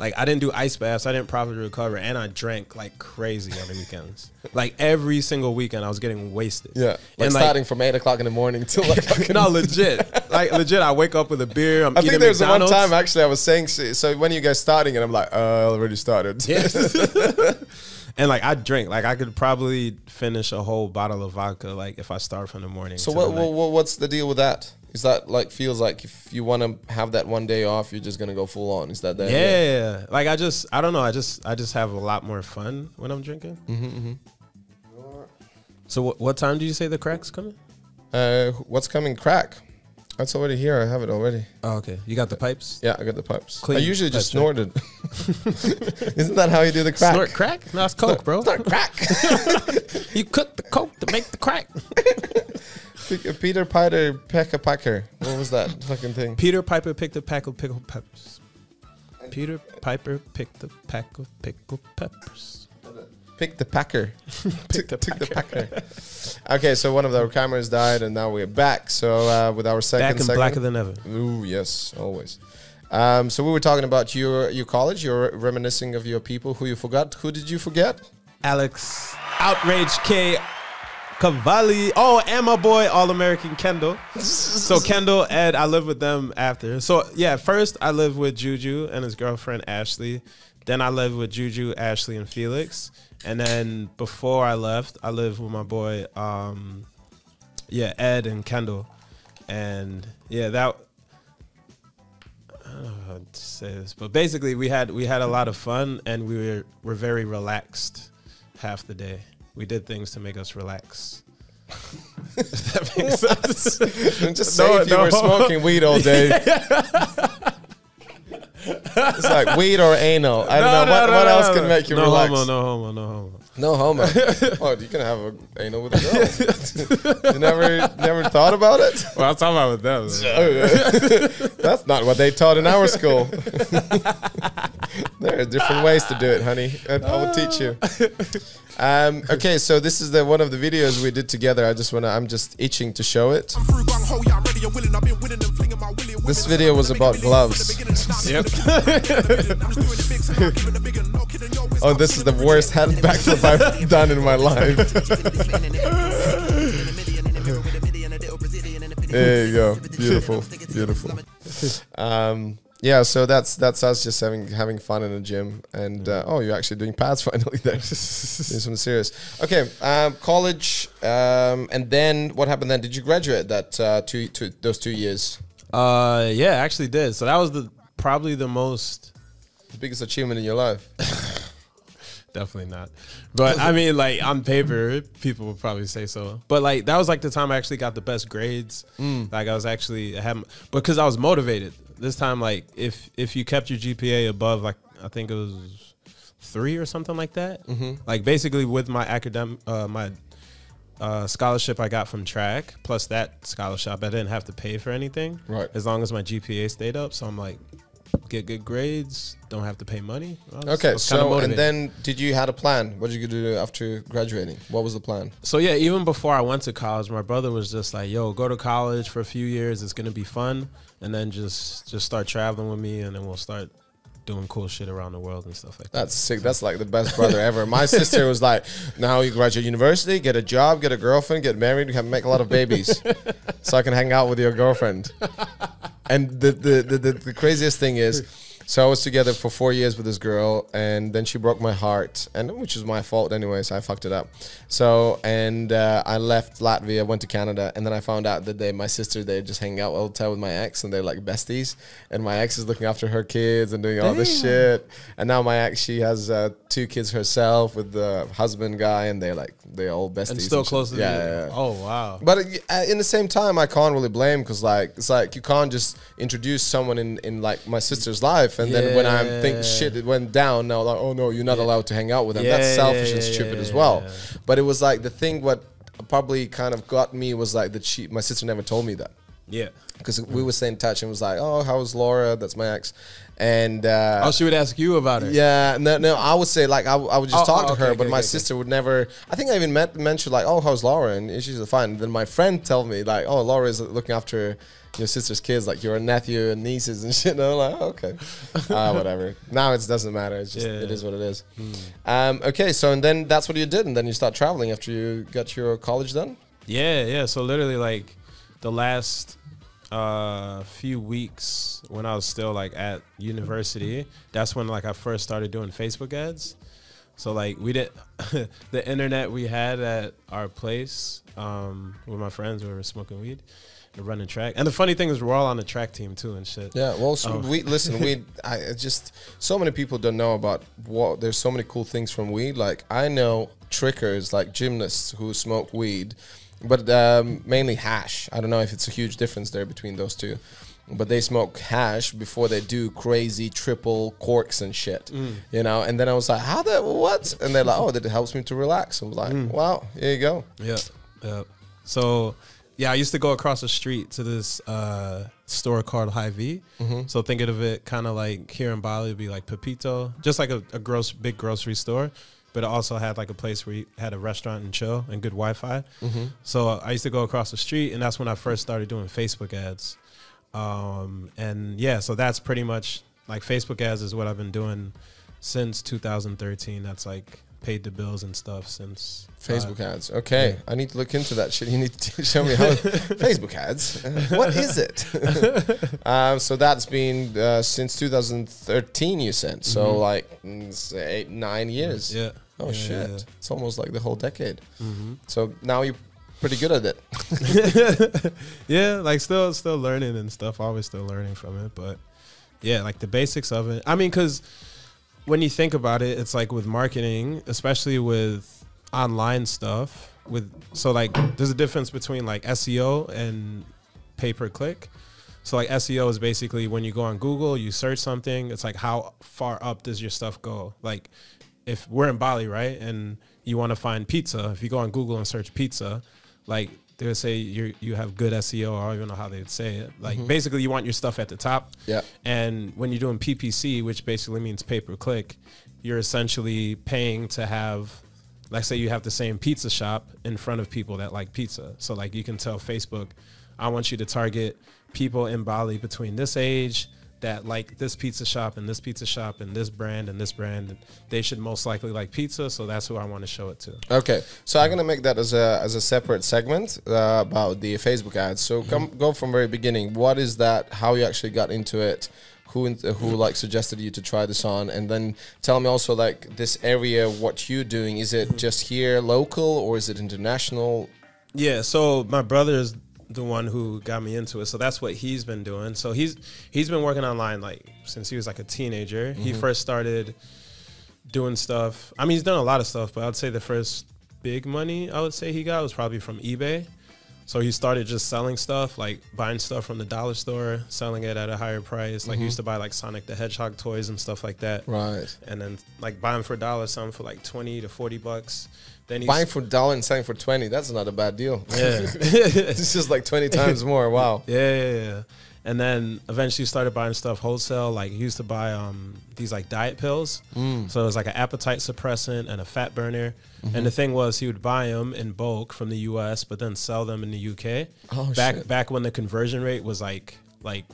Like I didn't do ice baths, I didn't properly recover, and I drank like crazy on the weekends. like every single weekend, I was getting wasted. yeah like and like, starting from eight o'clock in the morning till like fucking no, legit, like legit. I wake up with a beer. I'm I think there was one time actually I was saying so so when you guys starting and I'm like uh, I already started Yes. and like I drink, like I could probably finish a whole bottle of vodka, like if I start from the morning. so what what- what's the deal with that is that like feels like if you want to have that one day off you're just gonna go full on is that the Yeah, like I just, I don't know. I just, I just have a lot more fun when I'm drinking. Mm-hmm, So, what, what time do you say the crack's coming? Uh, what's coming? Crack. That's already here. I have it already. Oh, okay. You got the pipes. Yeah, I got the pipes. Clean I usually just snorted. Isn't that how you do the crack? Snort crack? No, it's coke, bro. Snort crack. You cook the coke to make the crack. Peter Piper Pecker Packer. What was that fucking thing? Peter Piper picked a pack of pickled peppers. Peter Piper picked a pack of pickled peppers. Pick the packer. Pick the Took the packer. okay, so one of our cameras died, and now we're back. So uh, with our second Back and segment. blacker than ever. Ooh, yes, always. Um, so we were talking about your your college. You're reminiscing of your people who you forgot. Who did you forget? Alex, Outrage K, Cavalli. Oh, and my boy, All American Kendall. So Kendall, Ed, I lived with them after. So yeah, first I lived with Juju and his girlfriend Ashley. Then I lived with Juju, Ashley, and Felix. And then before I left, I lived with my boy, um, yeah, Ed and Kendall. And yeah, that I don't know how to say this, but basically we had we had a lot of fun and we were were very relaxed half the day. We did things to make us relax. that makes sense. Just say No, if you no. were smoking weed all day. it's like weed or anal. I don't know. what what else can make you no relax? Homo, no homo, no homo. No homo. oh, you can have a anal with a girl. you never never thought about it? Well, I'm talking about with them. Oh, yeah. That's not what they taught in our school. There are different ways to do it, honey. And I will teach you. Um, okay, so this is the one of the videos we did together. I just wanna. I'm just itching to show it. This video was about gloves. Yep. Oh, this is the worst hand backflip I've done in my life. There you go. Beautiful. Beautiful. Um, yeah, so that's that's us just having having fun in the gym, and uh, oh, you're actually doing pads finally there. doing something serious. Okay, um, college, um, and then what happened then? Did you graduate that uh, two, two those two years? Uh, yeah, I actually did. So that was the probably the most. The biggest achievement in your life? Definitely not. But I mean, like on paper, people would probably say so. But like that was like the time I actually got the best grades. Like I was actually I had because I was motivated. This time, like if if you kept your GPA above like I think it was three or something like that. Like basically with my academic uh, my uh, scholarship I got from track plus that scholarship, I didn't have to pay for anything. Right. As long as my GPA stayed up. So I'm like, get good grades, don't have to pay money. Was- Okay, so and then did you had a plan? What did you do after graduating? What was the plan? So yeah, even before I went to college, my brother was just like, "Yo, go to college for a few years. It's gonna be fun, and then just just start traveling with me, and then we'll start doing cool shit around the world and stuff like that." That's sick. That's like the best brother ever. My sister was like, now you graduate university, get a job, get a girlfriend, get married, can make a lot of babies, so I can hang out with your girlfriend. And the the, the, the the craziest thing is, so I was together for four years with this girl, and then she broke my heart, and which is my fault anyway. So I fucked it up. So and uh, I left Latvia, went to Canada, and then I found out that they, my sister, they just hang out all the time with my ex, and they're like besties. And my ex is looking after her kids and doing all this shit. And now my ex, she has uh, two kids herself with the husband guy, and they're like they're all besties. and still shit. close to yeah, yeah, yeah. Oh wow. But uh, in the same time, I can't really blame because like it's like you can't just introduce someone in, in like my sister's life, and then when I think Yeah. shit it went down, now like oh no, you're not allowed to hang out with them. Yeah, That's selfish yeah, and stupid yeah, as well. yeah. But it was like the thing what probably kind of got me was like that she my sister never told me that yeah. because we were staying in touch and was like oh how's Laura? That's my ex, and uh, Oh, she would ask you about it. yeah, no, no. I would say like I, I would just Oh, talk oh, to her, okay, but okay, my okay, sister would never. I think I even met, mentioned like, "Oh, how's Laura?" and she's fine. Then my friend told me like, "Oh, Laura is looking after your sister's kids, like your nephew and nieces and shit." And I'm like, oh, "Okay, uh, whatever." Now it doesn't matter. It's just Yeah. Hmm. it is what it is. Um, okay, so and then that's what you did, and then you start traveling after you got your college done. Yeah, yeah. So literally, like the last uh, few weeks when I was still like at university, that's when like I first started doing Facebook ads. So like we did the internet we had at our place um, with my friends. We were smoking weed and running track. And the funny thing is, we're all on the track team too and shit. Yeah, well, so Oh. we listen. We I just so many people don't know about what. There's so many cool things from weed. Like I know trickers, like gymnasts who smoke weed, but um, mainly hash. I don't know if it's a huge difference there between those two, but they smoke hash before they do crazy triple corks and shit. Mm. You know, and then I was like, how the what? And they're like, oh, that helps me to relax. I was like, Mm. wow, here you go. Yeah, yeah. So, yeah, I used to go across the street to this uh, store called Hy-Vee. So thinking of it kind of like here in Bali, it'd be like Pepito, just like a, a gross big grocery store, but it also had like a place where you had a restaurant and chill and good Wi-Fi. So I used to go across the street, and that's when I first started doing Facebook ads. Um, and yeah, so that's pretty much like Facebook ads is what I've been doing since 2013. That's like paid the bills and stuff since uh, Facebook ads. Okay, I need to look into that shit. You need to show me how Facebook ads. Uh, what is it? um, so that's been uh, since 2013. You said so, like mm, eight, nine years. Yeah. Oh Yeah, shit! yeah, yeah. It's almost like the whole decade. Mm-hmm. So now you're pretty good at it. yeah, like still still learning and stuff. Always still learning from it, but yeah, like the basics of it. I mean, because when you think about it, it's like with marketing, especially with online stuff. With so like, there's a difference between like SEO and pay per click. So like SEO is basically when you go on Google, you search something. It's like how far up does your stuff go? Like if we're in Bali, right, and you want to find pizza, if you go on Google and search pizza, like they would say you you have good SEO. I don't even know how they would say it. Like mm-hmm. basically, you want your stuff at the top. Yeah. And when you're doing PPC, which basically means pay per click, you're essentially paying to have, like, say you have the same pizza shop in front of people that like pizza. So like you can tell Facebook, I want you to target people in Bali between this age that like this pizza shop and this pizza shop and this brand and this brand. And they should most likely like pizza, so that's who I want to show it to. Okay, so I'm gonna make that as a as a separate segment uh, about the Facebook ads. So come go from very beginning. What is that? How you actually got into it? Who who like suggested you to try this on? And then tell me also like this area, what you doing? Is it just here local or is it international? Yeah, so my brother is the one who got me into it. So that's what he's been doing. So he's he's been working online like since he was like a teenager. He mm-hmm. first started doing stuff. I mean, he's done a lot of stuff, but I'd say the first big money I would say he got was probably from eBay. So he started just selling stuff, like buying stuff from the dollar store, selling it at a higher price. Like he mm-hmm. used to buy like Sonic the Hedgehog toys and stuff like that. Right. And then like buying for a dollar, some for like twenty to forty bucks. Then Buying for dollar and selling for twenty. That's not a bad deal. yeah. it's just like twenty times more. Wow. Yeah, yeah, yeah. And then eventually started buying stuff wholesale. Like he used to buy um these like diet pills. Mm. So it was like an appetite suppressant and a fat burner. Mm-hmm. And the thing was, he would buy them in bulk from the U.S., but then sell them in the U.K. Oh, back shit. back when the conversion rate was like like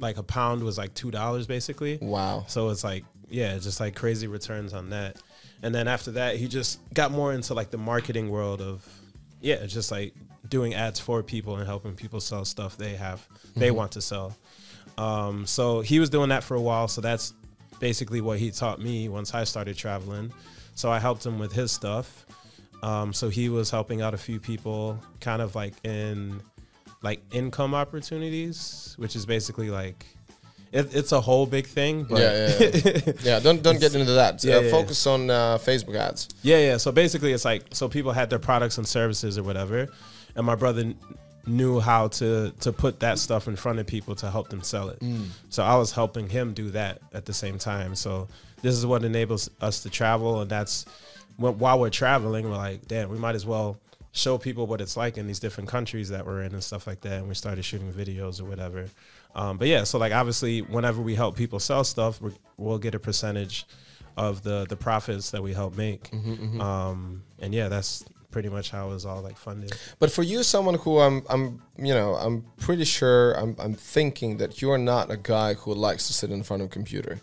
like a pound was like two dollars basically. Wow. So it's like, yeah, just like crazy returns on that. And then after that, he just got more into like the marketing world of, yeah, just like doing ads for people and helping people sell stuff they have, they want to sell. Um, so he was doing that for a while. So that's basically what he taught me once I started traveling. So I helped him with his stuff. Um, so he was helping out a few people, kind of like in like income opportunities, which is basically like it, it's a whole big thing. But Yeah, yeah, yeah. yeah. Don't don't get into that. Yeah, uh, yeah, focus on uh, Facebook ads. Yeah, yeah. So basically, it's like so people had their products and services or whatever, and my brother knew how to to put that stuff in front of people to help them sell it. So I was helping him do that at the same time. So this is what enables us to travel, and that's when, while we're traveling, we're like, damn, we might as well show people what it's like in these different countries that we're in and stuff like that. And we started shooting videos or whatever. Um, but yeah, so like obviously, whenever we help people sell stuff, we're, we'll get a percentage of the the profits that we help make. Um, and yeah, that's pretty much how it was all like funded. But for you, someone who I'm, I'm, you know, I'm pretty sure I'm, I'm thinking that you're not a guy who likes to sit in front of a computer.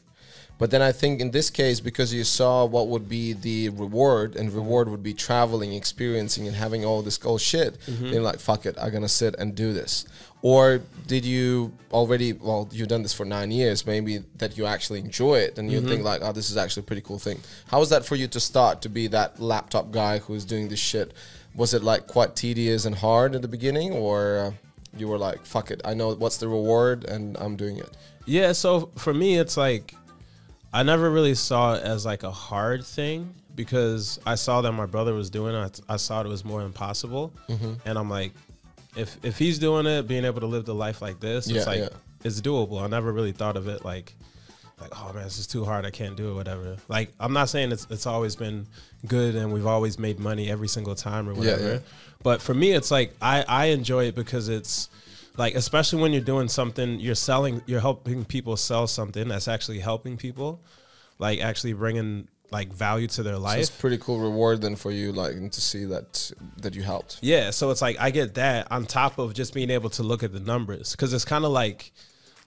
But then I think in this case, because you saw what would be the reward, and reward would be traveling, experiencing, and having all this cool shit, then you're like, fuck it, I'm gonna sit and do this. Or did you already, well, you've done this for nine years, maybe that you actually enjoy it and you think, like, oh, this is actually a pretty cool thing. How was that for you to start to be that laptop guy who's doing this shit? Was it like quite tedious and hard at the beginning, or uh, you were like, fuck it, I know what's the reward and I'm doing it? Yeah, so for me, it's like I never really saw it as like a hard thing because I saw that my brother was doing it. I, I saw it was more impossible, Mm-hmm. and I'm like, if if he's doing it, being able to live the life like this, Yeah, it's like yeah. it's doable. I never really thought of it like like oh man, this is too hard. I can't do it. Whatever. Like I'm not saying it's it's always been good and we've always made money every single time or whatever. yeah. But for me, it's like I I enjoy it because it's like especially when you're doing something you're selling you're helping people sell something that's actually helping people like actually bringing like value to their So life. it's pretty cool reward then for you, like to see that that you helped. yeah so it's like i get that on top of just being able to look at the numbers. Because it's kind of like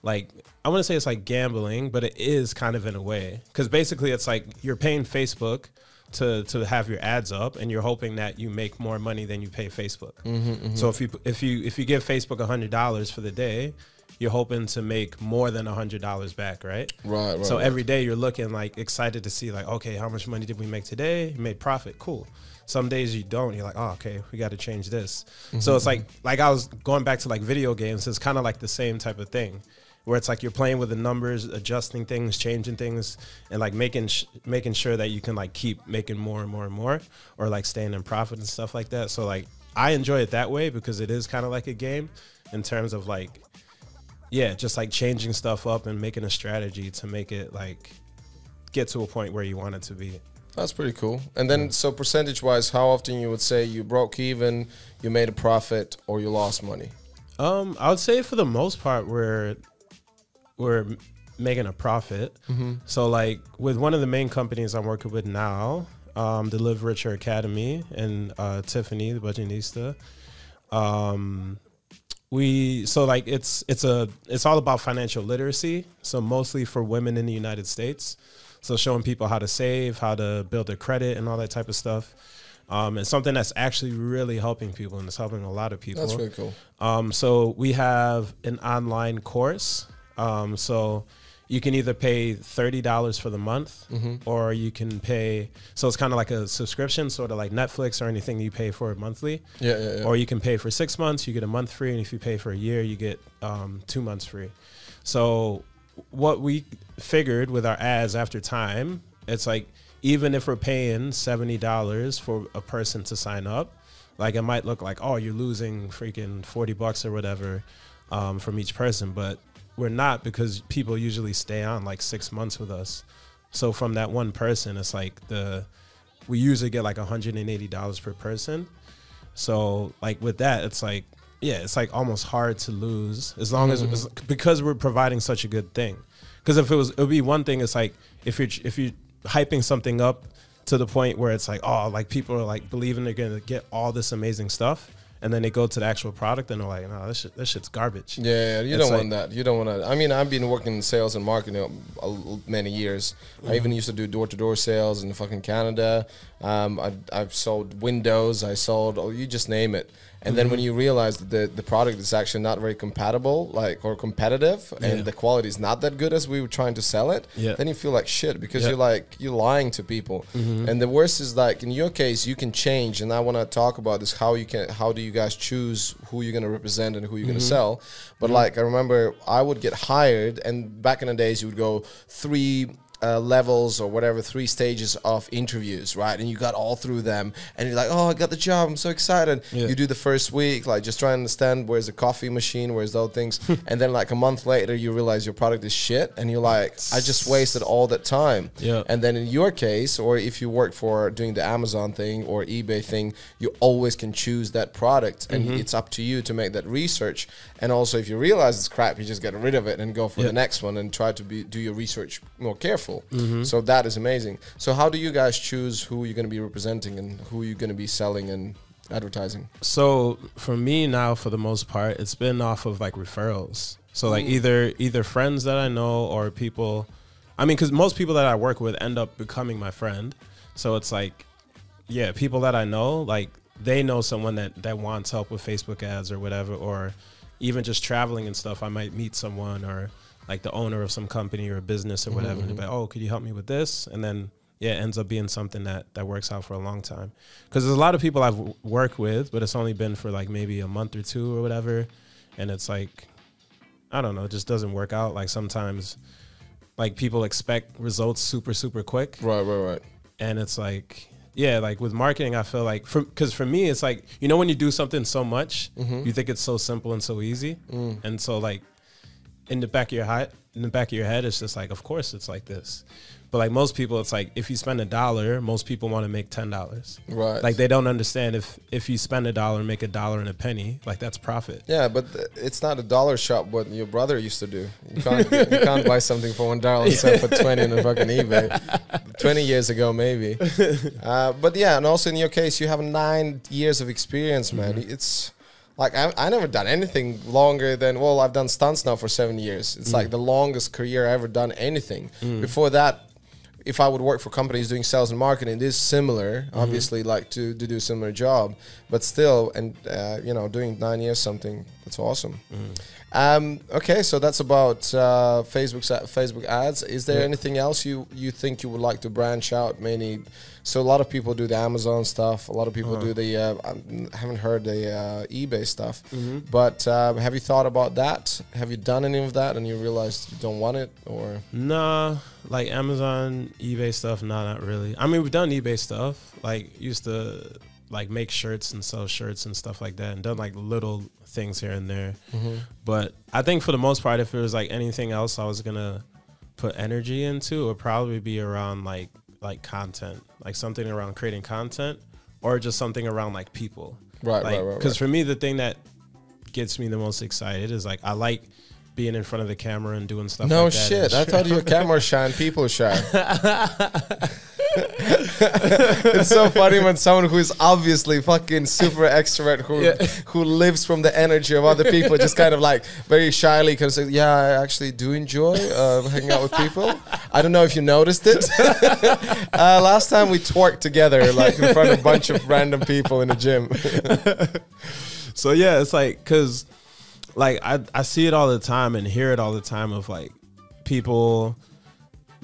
like i want to say it's like gambling but it is kind of in a way. Because basically it's like you're paying facebook to to have your ads up and you're hoping that you make more money than you pay facebook. Mm-hmm, mm-hmm. So if you if you if you give facebook a $100 for the day you're hoping to make more than $100 back right Right, right. so right. every day you're looking like excited to see like, okay, how much money did we make today? You made profit, cool. Some days you don't. You're like, oh, okay, we got to change this. So it's mm-hmm. like, like I was going back to like video games. It's kind of like the same type of thing, where it's like you're playing with the numbers, adjusting things, changing things, and like making sh- making sure that you can like keep making more and more and more, or like staying in profit and stuff like that. So like I enjoy it that way because it is kind of like a game in terms of like yeah, just like changing stuff up and making a strategy to make it like get to a point where you want it to be. That's pretty cool. And then, so percentage wise, how often you would say you broke even, you made a profit, or you lost money? Um, I would say for the most part, we're we're making a profit. So like with one of the main companies I'm working with now, um, the Live Richer Academy and uh, Tiffany, the budgetnista. Um, we so like it's it's a it's all about financial literacy. So mostly for women in the United States. So showing people how to save, how to build their credit, and all that type of stuff. Um, it's something that's actually really helping people, and it's helping a lot of people. That's really cool. Um, so we have an online course. Um, so you can either pay thirty dollars for the month, or you can pay. So it's kind of like a subscription, sort of like Netflix or anything you pay for monthly. Yeah, yeah, yeah. Or you can pay for six months, you get a month free, and if you pay for a year, you get um, two months free. So what we figured with our ads after time, it's like even if we're paying seventy dollars for a person to sign up, like it might look like oh you're losing freaking forty bucks or whatever um, from each person, but we're not because people usually stay on like six months with us. So from that one person, it's like the we usually get like hundred and eighty dollars per person. So like with that, it's like yeah, it's like almost hard to lose as long as as mm-hmm. because we're providing such a good thing. Because if it was, it would be one thing. It's like if you're if you're hyping something up to the point where it's like oh like people are like believing they're gonna get all this amazing stuff, and then they go to the actual product and they're like no this shit, this shit's garbage. Yeah, you It's don't like- want that. You don't want to. I mean, I've been working in sales and marketing many years. I even used to do door to door sales in fucking Canada. Um, I, I've sold windows. I sold, oh, you just name it. And then when you realize that the, the product is actually not very compatible, like or competitive, Yeah. and the quality is not that good as we were trying to sell it, Yeah. then you feel like shit because Yeah. you're like you're lying to people. Mm-hmm. And the worst is like in your case, you can change. And I want to talk about this: how you can, how do you guys choose who you're going to represent and who you're going to mm-hmm. sell? But mm-hmm. like I remember, I would get hired, and back in the days, you would go three. Uh, levels or whatever three stages of interviews right and you got all through them and you're like oh i got the job i'm so excited Yeah. you do the first week like just try and understand where's the coffee machine where's those things and then like a month later you realize your product is shit and you're like i just wasted all that time Yeah. and then in your case, or if you work for doing the Amazon thing or eBay thing, you always can choose that product, and Mm-hmm. it's up to you to make that research. And also, if you realize it's crap, you just get rid of it and go for Yeah. the next one and try to be do your research more careful. Mm-hmm. So that is amazing. So how do you guys choose who you're going to be representing and who you're going to be selling and advertising? So for me now, for the most part, it's been off of like referrals. So like either either friends that I know or people. I mean, because most people that I work with end up becoming my friend. So it's like, yeah, people that I know, like they know someone that that wants help with Facebook ads or whatever, or even just traveling and stuff. I might meet someone or like the owner of some company or a business or whatever, and they're mm-hmm. like, oh, could you help me with this? And then yeah, it ends up being something that that works out for a long time. Because there's a lot of people I've w- worked with, but it's only been for like maybe a month or two or whatever, and it's like, I don't know, it just doesn't work out. Like sometimes, like people expect results super super quick, Right, right, right. and it's like yeah like with marketing i feel like because for, me it's like you know when you do something so much mm-hmm. you think it's so simple and so easy? Mm. And so like in the back of your head in the back of your head it's just like of course it's like this but like most people it's like if you spend a dollar most people want to make ten dollars Right. like they don't understand if if you spend a dollar and make a dollar and a penny like that's profit Yeah, but th- it's not a dollar shop. What your brother used to do. You can't, you can't buy something for one dollar and sell for twenty on a fucking eBay. Twenty years ago, maybe. Uh, but yeah, and also in your case, you have nine years of experience, man. Mm-hmm. It's like I, I never done anything longer than well, I've done stunts now for seven years. It's like mm. the longest career I ever done anything. Mm. Before that, if I would work for companies doing sales and marketing, it is similar, obviously, like to, to do a similar job, but still, and uh, you know, doing nine years something, that's awesome. Um, okay, so that's about uh, Facebook's Facebook ads. Is there anything else you you think you would like to branch out? Many, so a lot of people do the Amazon stuff. A lot of people do the. Uh, I haven't heard the uh, eBay stuff, but uh, have you thought about that? Have you done any of that, and you realized you don't want it, or Nah, like Amazon, eBay stuff. Nah, not really. I mean, we've done eBay stuff. Like used to like make shirts and sell shirts and stuff like that, and done like little things here and there. But I think for the most part, if it was like anything else, I was gonna put energy into, it would probably be around like like content, like something around creating content, or just something around like people. Right, like, right, right, Because right. for me, the thing that gets me the most excited is like I like being in front of the camera and doing stuff. No like that shit. I thought you were camera shy and people shy. it's so funny when someone who is obviously fucking super extrovert who Yeah. who lives from the energy of other people just kind of like very shyly kind of say, Yeah, I actually do enjoy uh, hanging out with people. I don't know if you noticed it. uh, last time we twerked together like in front of a bunch of random people in a gym. So yeah, it's like because like I I see it all the time and hear it all the time of like people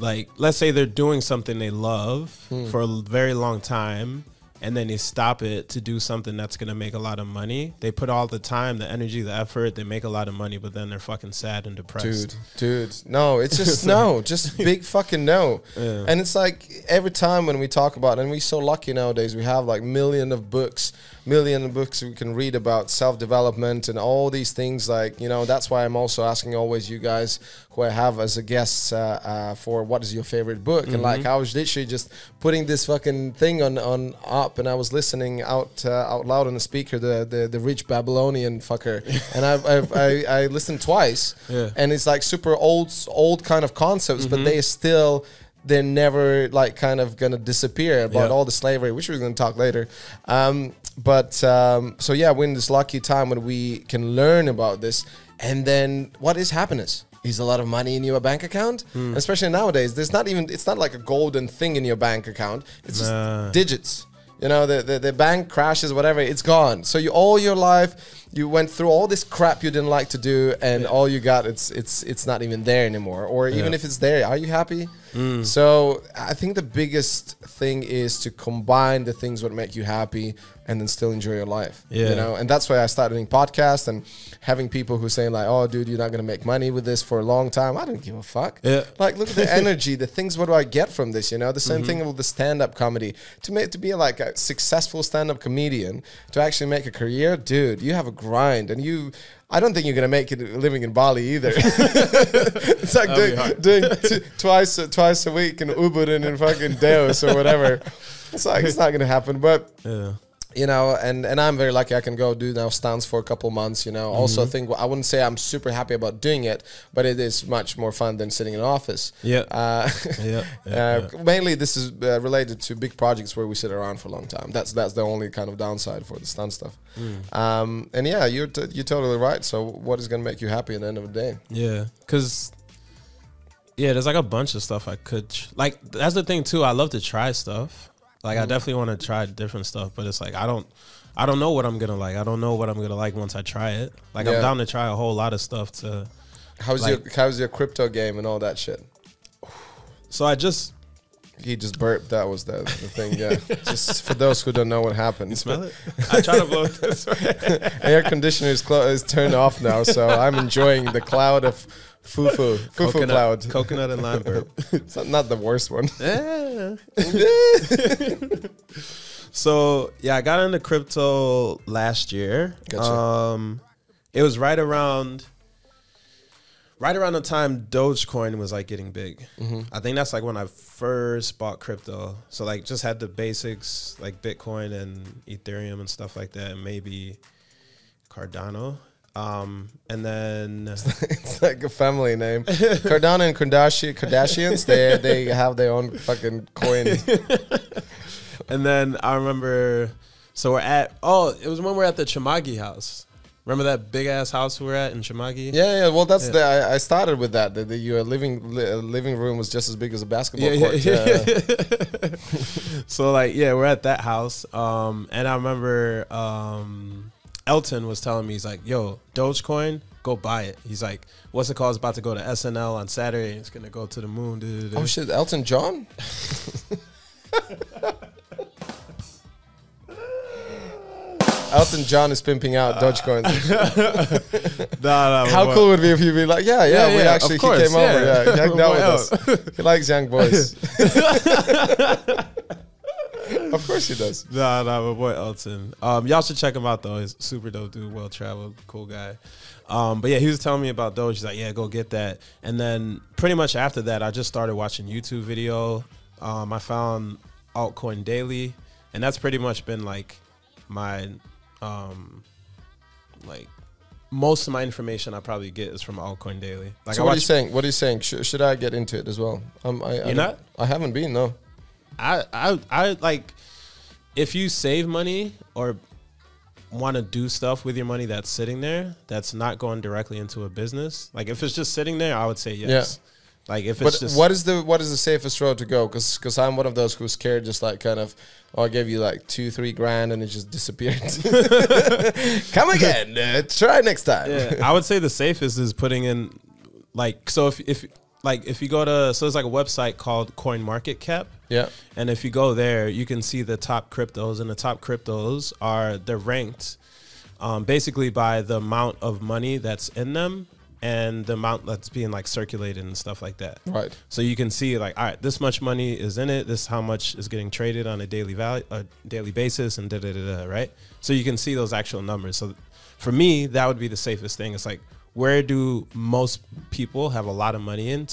like let's say they're doing something they love hmm. for a very long time and then they stop it to do something that's going to make a lot of money. They put all the time, the energy, the effort, they make a lot of money, but then they're fucking sad and depressed. Dude, dude, no, it's just no, just big fucking no. Yeah. And it's like every time when we talk about, and we're so lucky nowadays, we have like million of books, million books we can read about self development and all these things. Like you know, that's why I'm also asking always you guys who I have as a guest uh, uh, for what is your favorite book, and like I was literally just putting this fucking thing on on up, and I was listening out uh, out loud on the speaker, the the, the rich Babylonian fucker, and I I, I I listened twice Yeah. and it's like super old old kind of concepts but they still they're never like kind of gonna disappear about Yeah. all the slavery which we're gonna talk later. Um, but um, so yeah we're in this lucky time when we can learn about this. And then what is happiness? Is a lot of money in your bank account? Hmm. especially nowadays there's not even it's not like a golden thing in your bank account. It's just digits. You know the, the the bank crashes whatever it's gone. So you all your life you went through all this crap you didn't like to do and all you got it's it's it's not even there anymore. Or even Yeah. if it's there are you happy? Mm. so i think the biggest thing is to combine the things that make you happy and then still enjoy your life Yeah. you know? And that's why i started doing podcasts and having people who saying like oh dude you're not going to make money with this for a long time. I don't give a fuck. Yeah. like look at the energy the things what do i get from this you know? The same thing with the stand-up comedy. To make to be like a successful stand-up comedian to actually make a career dude you have a grind and you I don't think you're gonna make it living in Bali either. it's like That'd doing, doing t- twice twice a week in Ubud and in fucking Deos or whatever. It's like it's not gonna happen. But Yeah. You know, and and I'm very lucky. I can go do now stunts for a couple months. You know, also Mm-hmm. think I wouldn't say I'm super happy about doing it, but it is much more fun than sitting in an office. Yeah. Uh, Yeah, yeah, uh, Mainly, this is uh, related to big projects where we sit around for a long time. That's that's the only kind of downside for the stunt stuff. Mm. Um, and yeah, you're t- you're totally right. So, what is going to make you happy at the end of the day? Yeah, cause yeah, there's like a bunch of stuff I could tr- like. That's the thing too. I love to try stuff. Like. I definitely want to try different stuff, but it's like I don't, I don't know what I'm gonna like. I don't know what I'm gonna like once I try it. Like Yeah. I'm down to try a whole lot of stuff to. How's Like- your how's your crypto game and all that shit? So I just He just burped. That was the, the thing. Yeah. just for those who don't know what happened. smell it. I try to blow this air conditioner is, clo- is turned off now, so I'm enjoying the cloud of fufu, fufu Coconut, cloud. coconut and lime burp. It's not, not the worst one. Yeah. so yeah, I got into crypto last year. Gotcha. Um, it was right around, right around the time Dogecoin was like getting big. Mm-hmm. I think that's like when I first bought crypto. So like just had the basics like Bitcoin and Ethereum and stuff like that, and maybe Cardano. Um, and then it's like a family name. Cardano and Kardashian, Kardashians, they they have their own fucking coin. And then I remember, so we're at, oh, it was when we are at the Cemagi house. Remember that big ass house we were at in Cemagi? Yeah, yeah. Well, that's Yeah. the I, I started with that. The, the, your living li, living room was just as big as a basketball Yeah, court. yeah, Yeah. so like, yeah, we're at that house. Um, and I remember um, Elton was telling me, he's like, yo, Dogecoin, go buy it. He's like, what's it called? It's about to go to SNL on Saturday. It's going to go to the moon. duh, duh, duh." Oh shit, Elton John. Elton John is pimping out Dogecoin. Nah, nah, How but- cool would it be if you'd be like, yeah, yeah, Yeah, we yeah, actually of he course, came over, yeah. yeah, he out with us. He likes young boys. of course he does. Nah, nah, my boy Elton. Um, y'all should check him out though. He's a super dope dude, well traveled, cool guy. Um, but yeah, he was telling me about Doge. He's like, yeah, go get that. And then pretty much after that, I just started watching YouTube video. Um, I found altcoin daily, and that's pretty much been like my um like most of my information I probably get is from altcoin daily. Like so I what are you saying? What are you saying? Should, should I get into it as well? Um, I, I You're don't- I haven't been. No. I I I like if you save money or want to do stuff with your money that's sitting there that's not going directly into a business. Like if it's just sitting there, I would say yes. Like if it's But just what is the what is the safest road to go? Because because I'm one of those who's scared, just like kind of, oh, I give you like two, three grand and it just disappeared. Come again, uh, try next time. yeah, I would say the safest is putting in like so if if like if you go to so there's like a website called Coin Market Cap. Yeah. And if you go there, you can see the top cryptos, and the top cryptos are they're ranked um, basically by the amount of money that's in them and the amount that's being like circulated and stuff like that. Right. So you can see like, all right, this much money is in it. This how much is getting traded on a daily value, a daily basis, and da da da da. Right. So you can see those actual numbers. So for me, that would be the safest thing. It's like where do most people have a lot of money in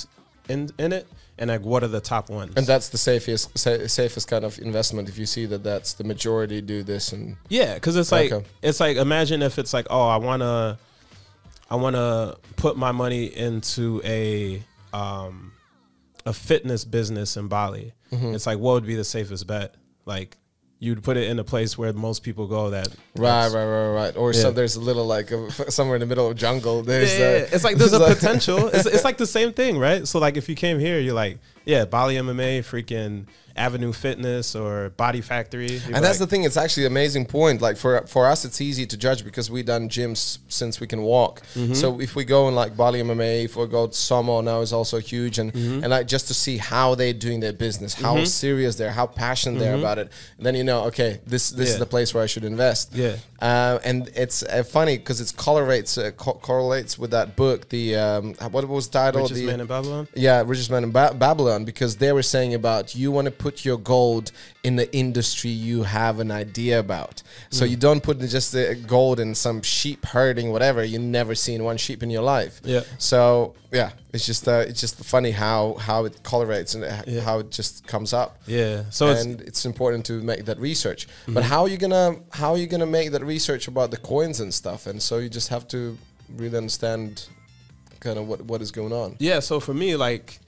in in it, and like what are the top ones? And that's the safest sa- safest kind of investment if you see that that's the majority do this and Yeah, because it's like Okay. it's like imagine if it's like oh I wanna I wanna put my money into a um a fitness business in Bali. Mm-hmm. It's like what would be the safest bet? Like you'd put it in a place where most people go that right, right, right, right. Or Yeah. some there's a little like uh, somewhere in the middle of jungle. There's yeah, yeah. it's like there's a like- potential. It's, it's like the same thing, right? So like if you came here, you're like, yeah, Bali MMA, freaking Avenue Fitness or Body Factory, And that's the thing. It's actually an amazing point. Like for for us, it's easy to judge because we've done gyms since we can walk. Mm-hmm. So if we go in like Bali MMA, if we go to Samo now is also huge, and Mm-hmm. and like just to see how they're doing their business, how serious they're, how passionate they're about it, and then you know, okay, this this is Mm-hmm. The place where I should invest. Yeah. Uh, and it's uh, funny because it's correlates uh, co- correlates with that book. The um, what was the title? richest the, man in Babylon. yeah, richest man in ba- Babylon, because they were saying about you want to put your gold in the industry you have an idea about. So Mm. you don't put just the gold in some sheep herding, whatever. You never seen one sheep in your life. Yeah. So yeah, it's just uh, it's just funny how how it correlates and Yeah. how it just comes up. Yeah. So it's and it's, important to make that research. But how are you gonna how are you gonna make that research about the coins and stuff? And so you just have to really understand kind of what what is going on. Yeah, so for me, like,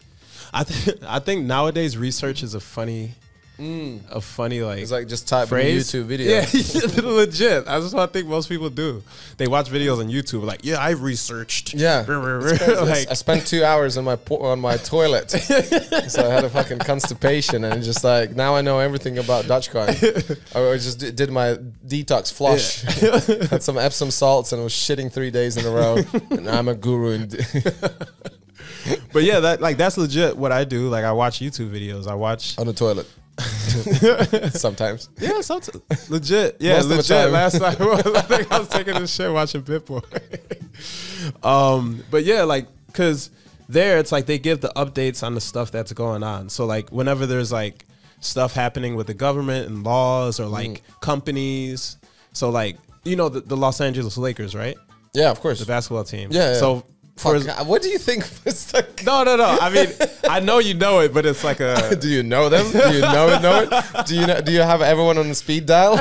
I think I think nowadays research is a funny, mm. a funny like. It's like just type phrase. YouTube video. Yeah, legit. That's just what I think most people do. They watch videos on YouTube, like, yeah, I researched. Yeah, like, I spent two hours on my po- on my toilet, so I had a fucking constipation, and just like now I know everything about Dogecoin. I just d- did my detox flush, had some Epsom salts, and was shitting three days in a row. and I'm a guru. In but yeah, that like that's legit what I do. Like, I watch YouTube videos. I watch. on the toilet. Sometimes. Yeah, sometimes legit. Yeah, Most legit. time. Last night I think I was taking this shit watching Pitbull. um, but yeah, like because there it's like they give the updates on the stuff that's going on. So like whenever there's like stuff happening with the government and laws or like Mm. companies. So like you know the, the Los Angeles Lakers, right? Yeah, of course. The basketball team. Yeah, yeah. So for what do you think? like- no, no, no. I mean, I know you know it, but it's like a do you know them? Do you know it? Know it? Do you know? Do you have everyone on the speed dial?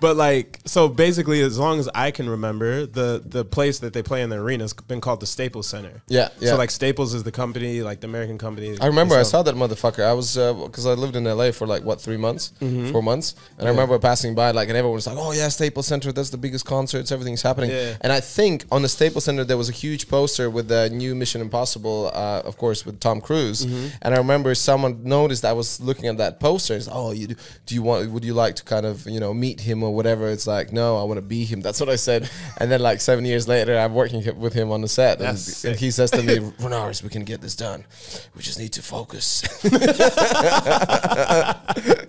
But like, so basically, as long as I can remember, the the place that they play in the arena has been called the Staples Center. Yeah, yeah. So like, Staples is the company, like the American company. I remember I saw that motherfucker. I was because I lived in LA for like what three months, Mm-hmm. four months, and I remember passing by like, and everyone was like, "Oh yeah, Staples Center, that's the biggest concerts, everything's happening." Yeah. And I think on the Staples Center there was a huge poster with the new Mission Impossible, uh, of course, with Tom Cruise. Mm-hmm. And I remember someone noticed I was looking at that poster. And said, oh, you do, do you want? Would you like to kind of you know meet him or whatever? It's like, no, I want to be him. That's what I said. and then like seven years later, I'm working with him on the set, and, and he says to me, "Renars, we can get this done. We just need to focus."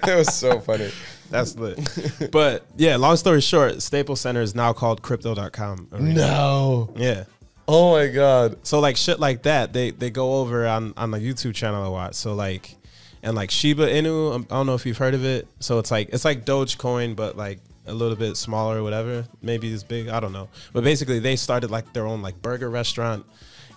it was so funny. That's lit. but yeah, long story short, Staples Center is now called Crypto.com. arena. No. Yeah. Oh my god. So like shit like that, they they go over on on the YouTube channel a lot. So like, and like Shiba Inu, um, I don't know if you've heard of it. So it's like it's like Dogecoin, but like a little bit smaller or whatever. Maybe as big, I don't know. But basically, they started like their own like burger restaurant,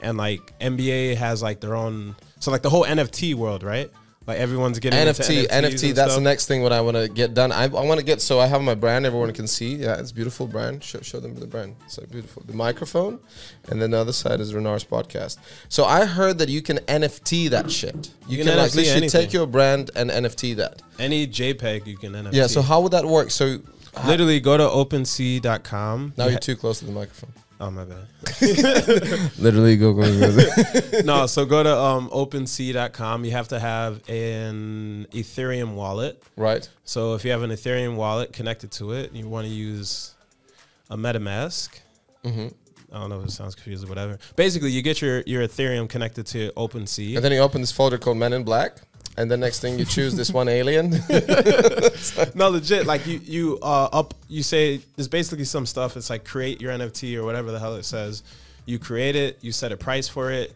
and like NBA has like their own. So like the whole NFT world, right? Like everyone's getting NFT, NFT. That's the next thing what I want to get done. I, I want to get so I have my brand. Everyone can see. Yeah, it's beautiful brand. Show, show them the brand. So beautiful. The microphone, and then the other side is Renars podcast. So I heard that you can NFT that shit. You, You can, can like literally anything. take your brand and NFT that. Any JPEG you can NFT. Yeah. So how would that work? So literally go to OpenSea.com. now You you're too close to the microphone. Oh my bad. Literally go go go. no, so go to um, OpenSea.com. You have to have an Ethereum wallet. right. So if you have an Ethereum wallet connected to it, you want to use a MetaMask. Mm-hmm. I don't know if it sounds confusing or whatever. Basically, you get your, your Ethereum connected to OpenSea. And then you open this folder called Men in Black. And the next thing you choose this one alien. no, legit. Like you, you uh, up. You say there's basically some stuff. It's like create your NFT or whatever the hell it says. You create it. You set a price for it.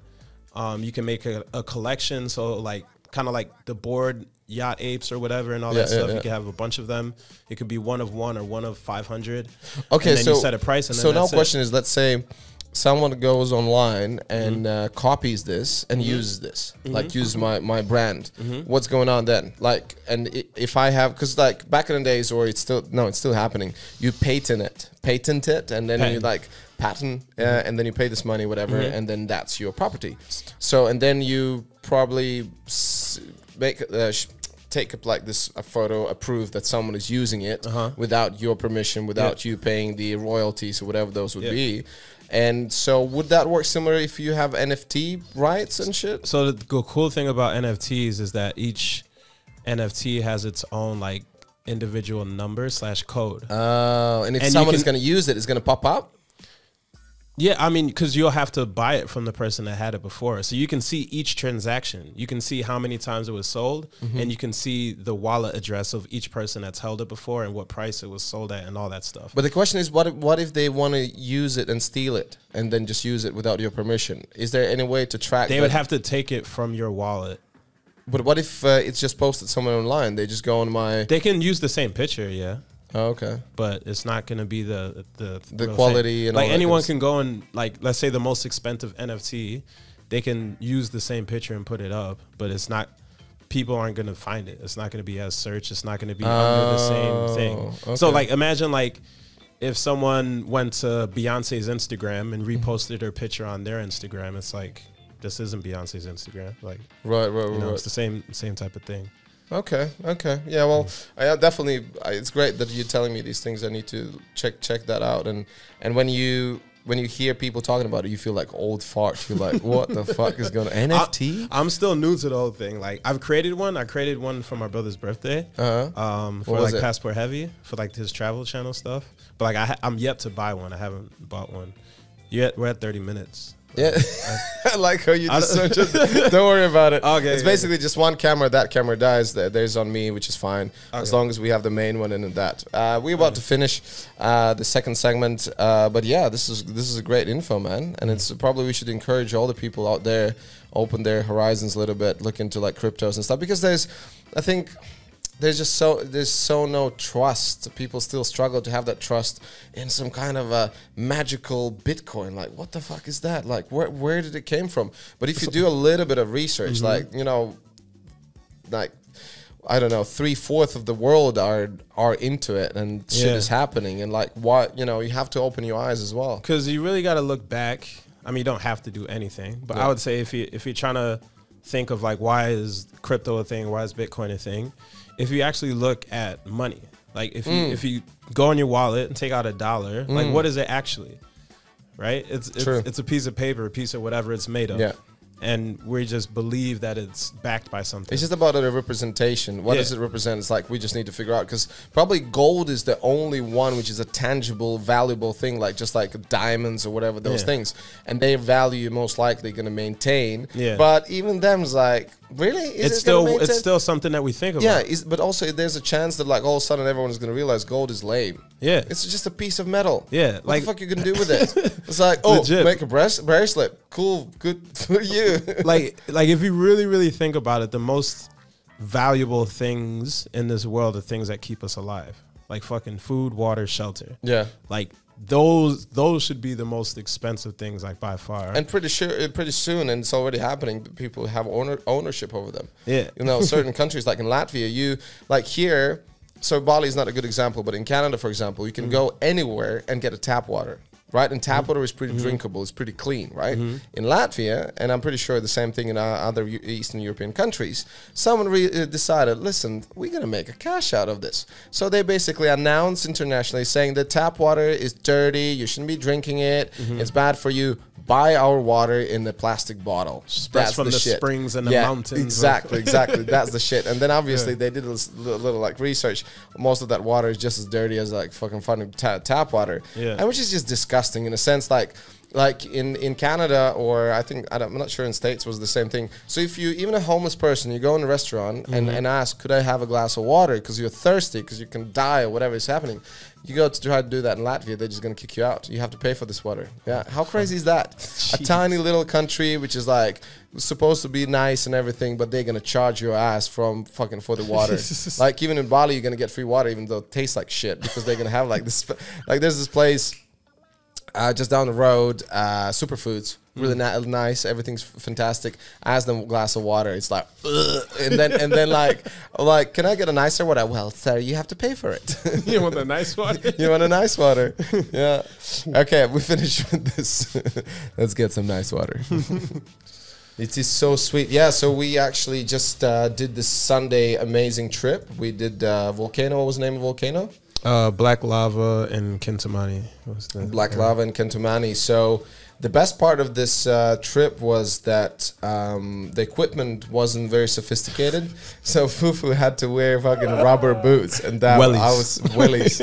Um, you can make a, a collection. So like kind of like the Bored yacht apes or whatever and all Yeah, that yeah, stuff. yeah. You can have a bunch of them. It could be one of one or one of five hundred. Okay, and then so you set a price. And then so now that's it. question is, let's say someone goes online and Mm-hmm. uh, copies this and uses this, like use my my brand. Mm-hmm. What's going on then? Like, and i- if I have, because like back in the days, or it's still no, it's still happening. You patent it, patent it, and then you like patent, uh, Mm-hmm. and then you pay this money, whatever, and then that's your property. So and then you probably s- make. Uh, sh- Take up like this a photo, approve that someone is using it Uh-huh. without your permission, without you paying the royalties or whatever those would Yeah. be. And so, would that work similar if you have NFT rights and shit? So the cool thing about NFTs is that each NFT has its own like individual number slash code. Oh, and if And someone is going to use it, it's going to pop up. Yeah, I mean, because you'll have to buy it from the person that had it before, so you can see each transaction. You can see how many times it was sold, Mm-hmm. and you can see the wallet address of each person that's held it before and what price it was sold at, and all that stuff. But the question is, what if, what if they want to use it and steal it, and then just use it without your permission? Is there any way to track? They that? would have to take it from your wallet. But what if uh, it's just posted somewhere online? They just go on my. They can use the same picture, yeah, Oh, okay. but it's not going to be the the The quality thing. and like anyone can go and like let's say the most expensive NFT, they can use the same picture and put it up, but it's not. People aren't going to find it. It's not going to be as search. It's not going to be under the same thing. Oh, So like imagine like if someone went to Beyonce's Instagram and Mm-hmm. reposted her picture on their Instagram, it's like this isn't Beyonce's Instagram. Like Right, right, right. you know, right. it's the same same type of thing. Okay, okay, yeah. Well, I definitely. I, it's great that you're telling me these things. I need to check check that out. And and when you when you hear people talking about it, you feel like old farts. You're like, what the fuck is going on? NFT? I'm still new to the whole thing. Like I've created one. I created one for my brother's birthday. Uh-huh. Um, for like it? Passport Heavy for like his travel channel stuff. But like I I'm yet to buy one. I haven't bought one. Yet we're at 30 minutes. Yeah, I like how you just don't- Don't worry about it. Okay, it's basically just one camera. That camera dies. There- There's on me, which is fine as long as we have the main one and that. Uh, we're about to finish uh, the second segment, uh, but yeah, this is this is a great info, man. And it's probably we should encourage all the people out there open their horizons a little bit, look into like cryptos and stuff because there's, I think there's just so there's so no trust. People still struggle to have that trust in some kind of a magical Bitcoin. Like, what the fuck is that? Like, where where did it came from? But if you do a little bit of research, Mm-hmm. like you know, like I don't know, three fourths of the world are are into it, and shit Yeah. is happening. And like, what you know, you have to open your eyes as well. Because you really got to look back. I mean, you don't have to do anything, but Yeah. I would say if you if you're trying to think of like why is crypto a thing, why is Bitcoin a thing, if you actually look at money, like if you Mm. if you go in your wallet and take out a dollar, like what is it actually? Right? It's it's, it's a piece of paper, a piece of whatever it's made of. Yeah. And we just believe that it's backed by something. It's just about a representation. What Yeah. does it represent? It's like we just need to figure out because probably gold is the only one which is a tangible, valuable thing, like just like diamonds or whatever those Yeah. things, and their value most likely going to maintain. Yeah. But even them's like, really? Is it's it still it's still something that we think about. yeah. Is, but also there's a chance that like all of a sudden everyone's going to realize gold is lame. Yeah. It's just a piece of metal. Yeah, What like- the fuck you gonna do with it? It's like, oh, Legit. make a brace- bracelet. Cool, good for you. like like if you really really think about it the most valuable things in this world are things that keep us alive like fucking food water shelter yeah. like those those should be the most expensive things, like by far. and pretty sure uh, pretty soon and it's already happening people have owner, ownership over them Yeah. you know certain countries like in latvia you like here so bali is not a good example but in canada for example you can Mm-hmm. go anywhere and get a tap water right? And tap water is pretty Mm-hmm. drinkable. It's pretty clean right? In latvia and i'm pretty sure the same thing in other eastern european countries someone re- uh, decided listen we're going to make a cash out of this. So they basically announced internationally saying that tap water is dirty you shouldn't be drinking it Mm-hmm. it's bad for you buy our water in the plastic bottle. Spreads from the springs and the yeah, mountains. exactly exactly. That's the shit. And then obviously they did a little, little like research. Most of that water is just as dirty as like fucking fucking ta- tap water. Yeah. and which is just disgusting in a sense like like in in canada or i think I don't, i'm not sure in states was the same thing. So if you even a homeless person you go in a restaurant and, Mm-hmm. and ask could i have a glass of water? Because you're thirsty because you can die or whatever is happening. You go to try to do that in latvia they're just going to kick you out. You have to pay for this water. Yeah. How crazy is that? A tiny little country which is like supposed to be nice and everything but they're going to charge your ass from fucking for the water. Like even in bali you're going to get free water even though it tastes like shit because they're going to have like this like there's this place uh, just down the road, uh, superfoods, really ni- nice. Everything's fantastic. I ask them a glass of water. It's like, Ugh. and then and then like, like, can I get a nicer water? Well, sir, you have to pay for it. you want a nice water? you want a nice water? yeah. Okay, we finished with this. Let's get some nice water. It is so sweet. Yeah, so we actually just uh, did this Sunday amazing trip. We did uh, volcano. What was the name of volcano? Uh, Black Lava and Kintamani. Black Lava and Kintamani. So the best part of this uh, trip was that um, the equipment wasn't very sophisticated. So Fufu had to wear fucking rubber boots, and that Wellies. I was wellies.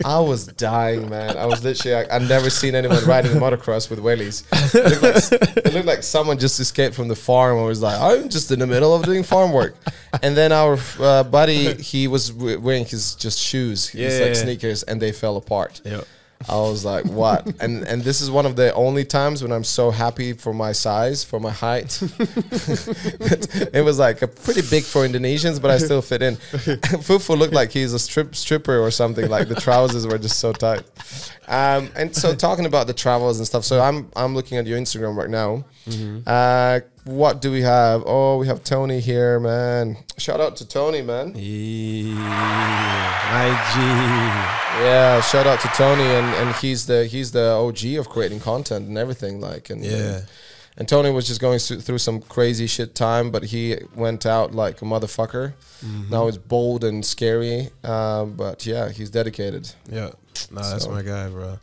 I was dying, man. I was literally. I, I've never seen anyone riding a motocross with wellies. It looked, like, it looked like someone just escaped from the farm and was like, "I'm just in the middle of doing farm work." And then our uh, buddy, he was w- wearing his just shoes, his Yeah. like sneakers, and they fell apart. Yeah. I was like, what? and and this is one of the only times when I'm so happy for my size, for my height. it was like a pretty big for Indonesians, but I still fit in. Fufu looked like he's a strip stripper or something. Like the trousers were just so tight. Um, and so talking about the travels and stuff. So I'm I'm looking at your Instagram right now. Uh, what do we have? Oh, we have Tony here, man. Shout out to Tony, man. IG. Yeah, shout out to Tony, and, and he's the he's the OG of creating content and everything. Like, and Yeah. and Tony was just going through, some crazy shit time, but he went out like a motherfucker. Mm-hmm. Now he's bold and scary, um, but yeah, he's dedicated. Yeah. Nah, that's my guy, bro.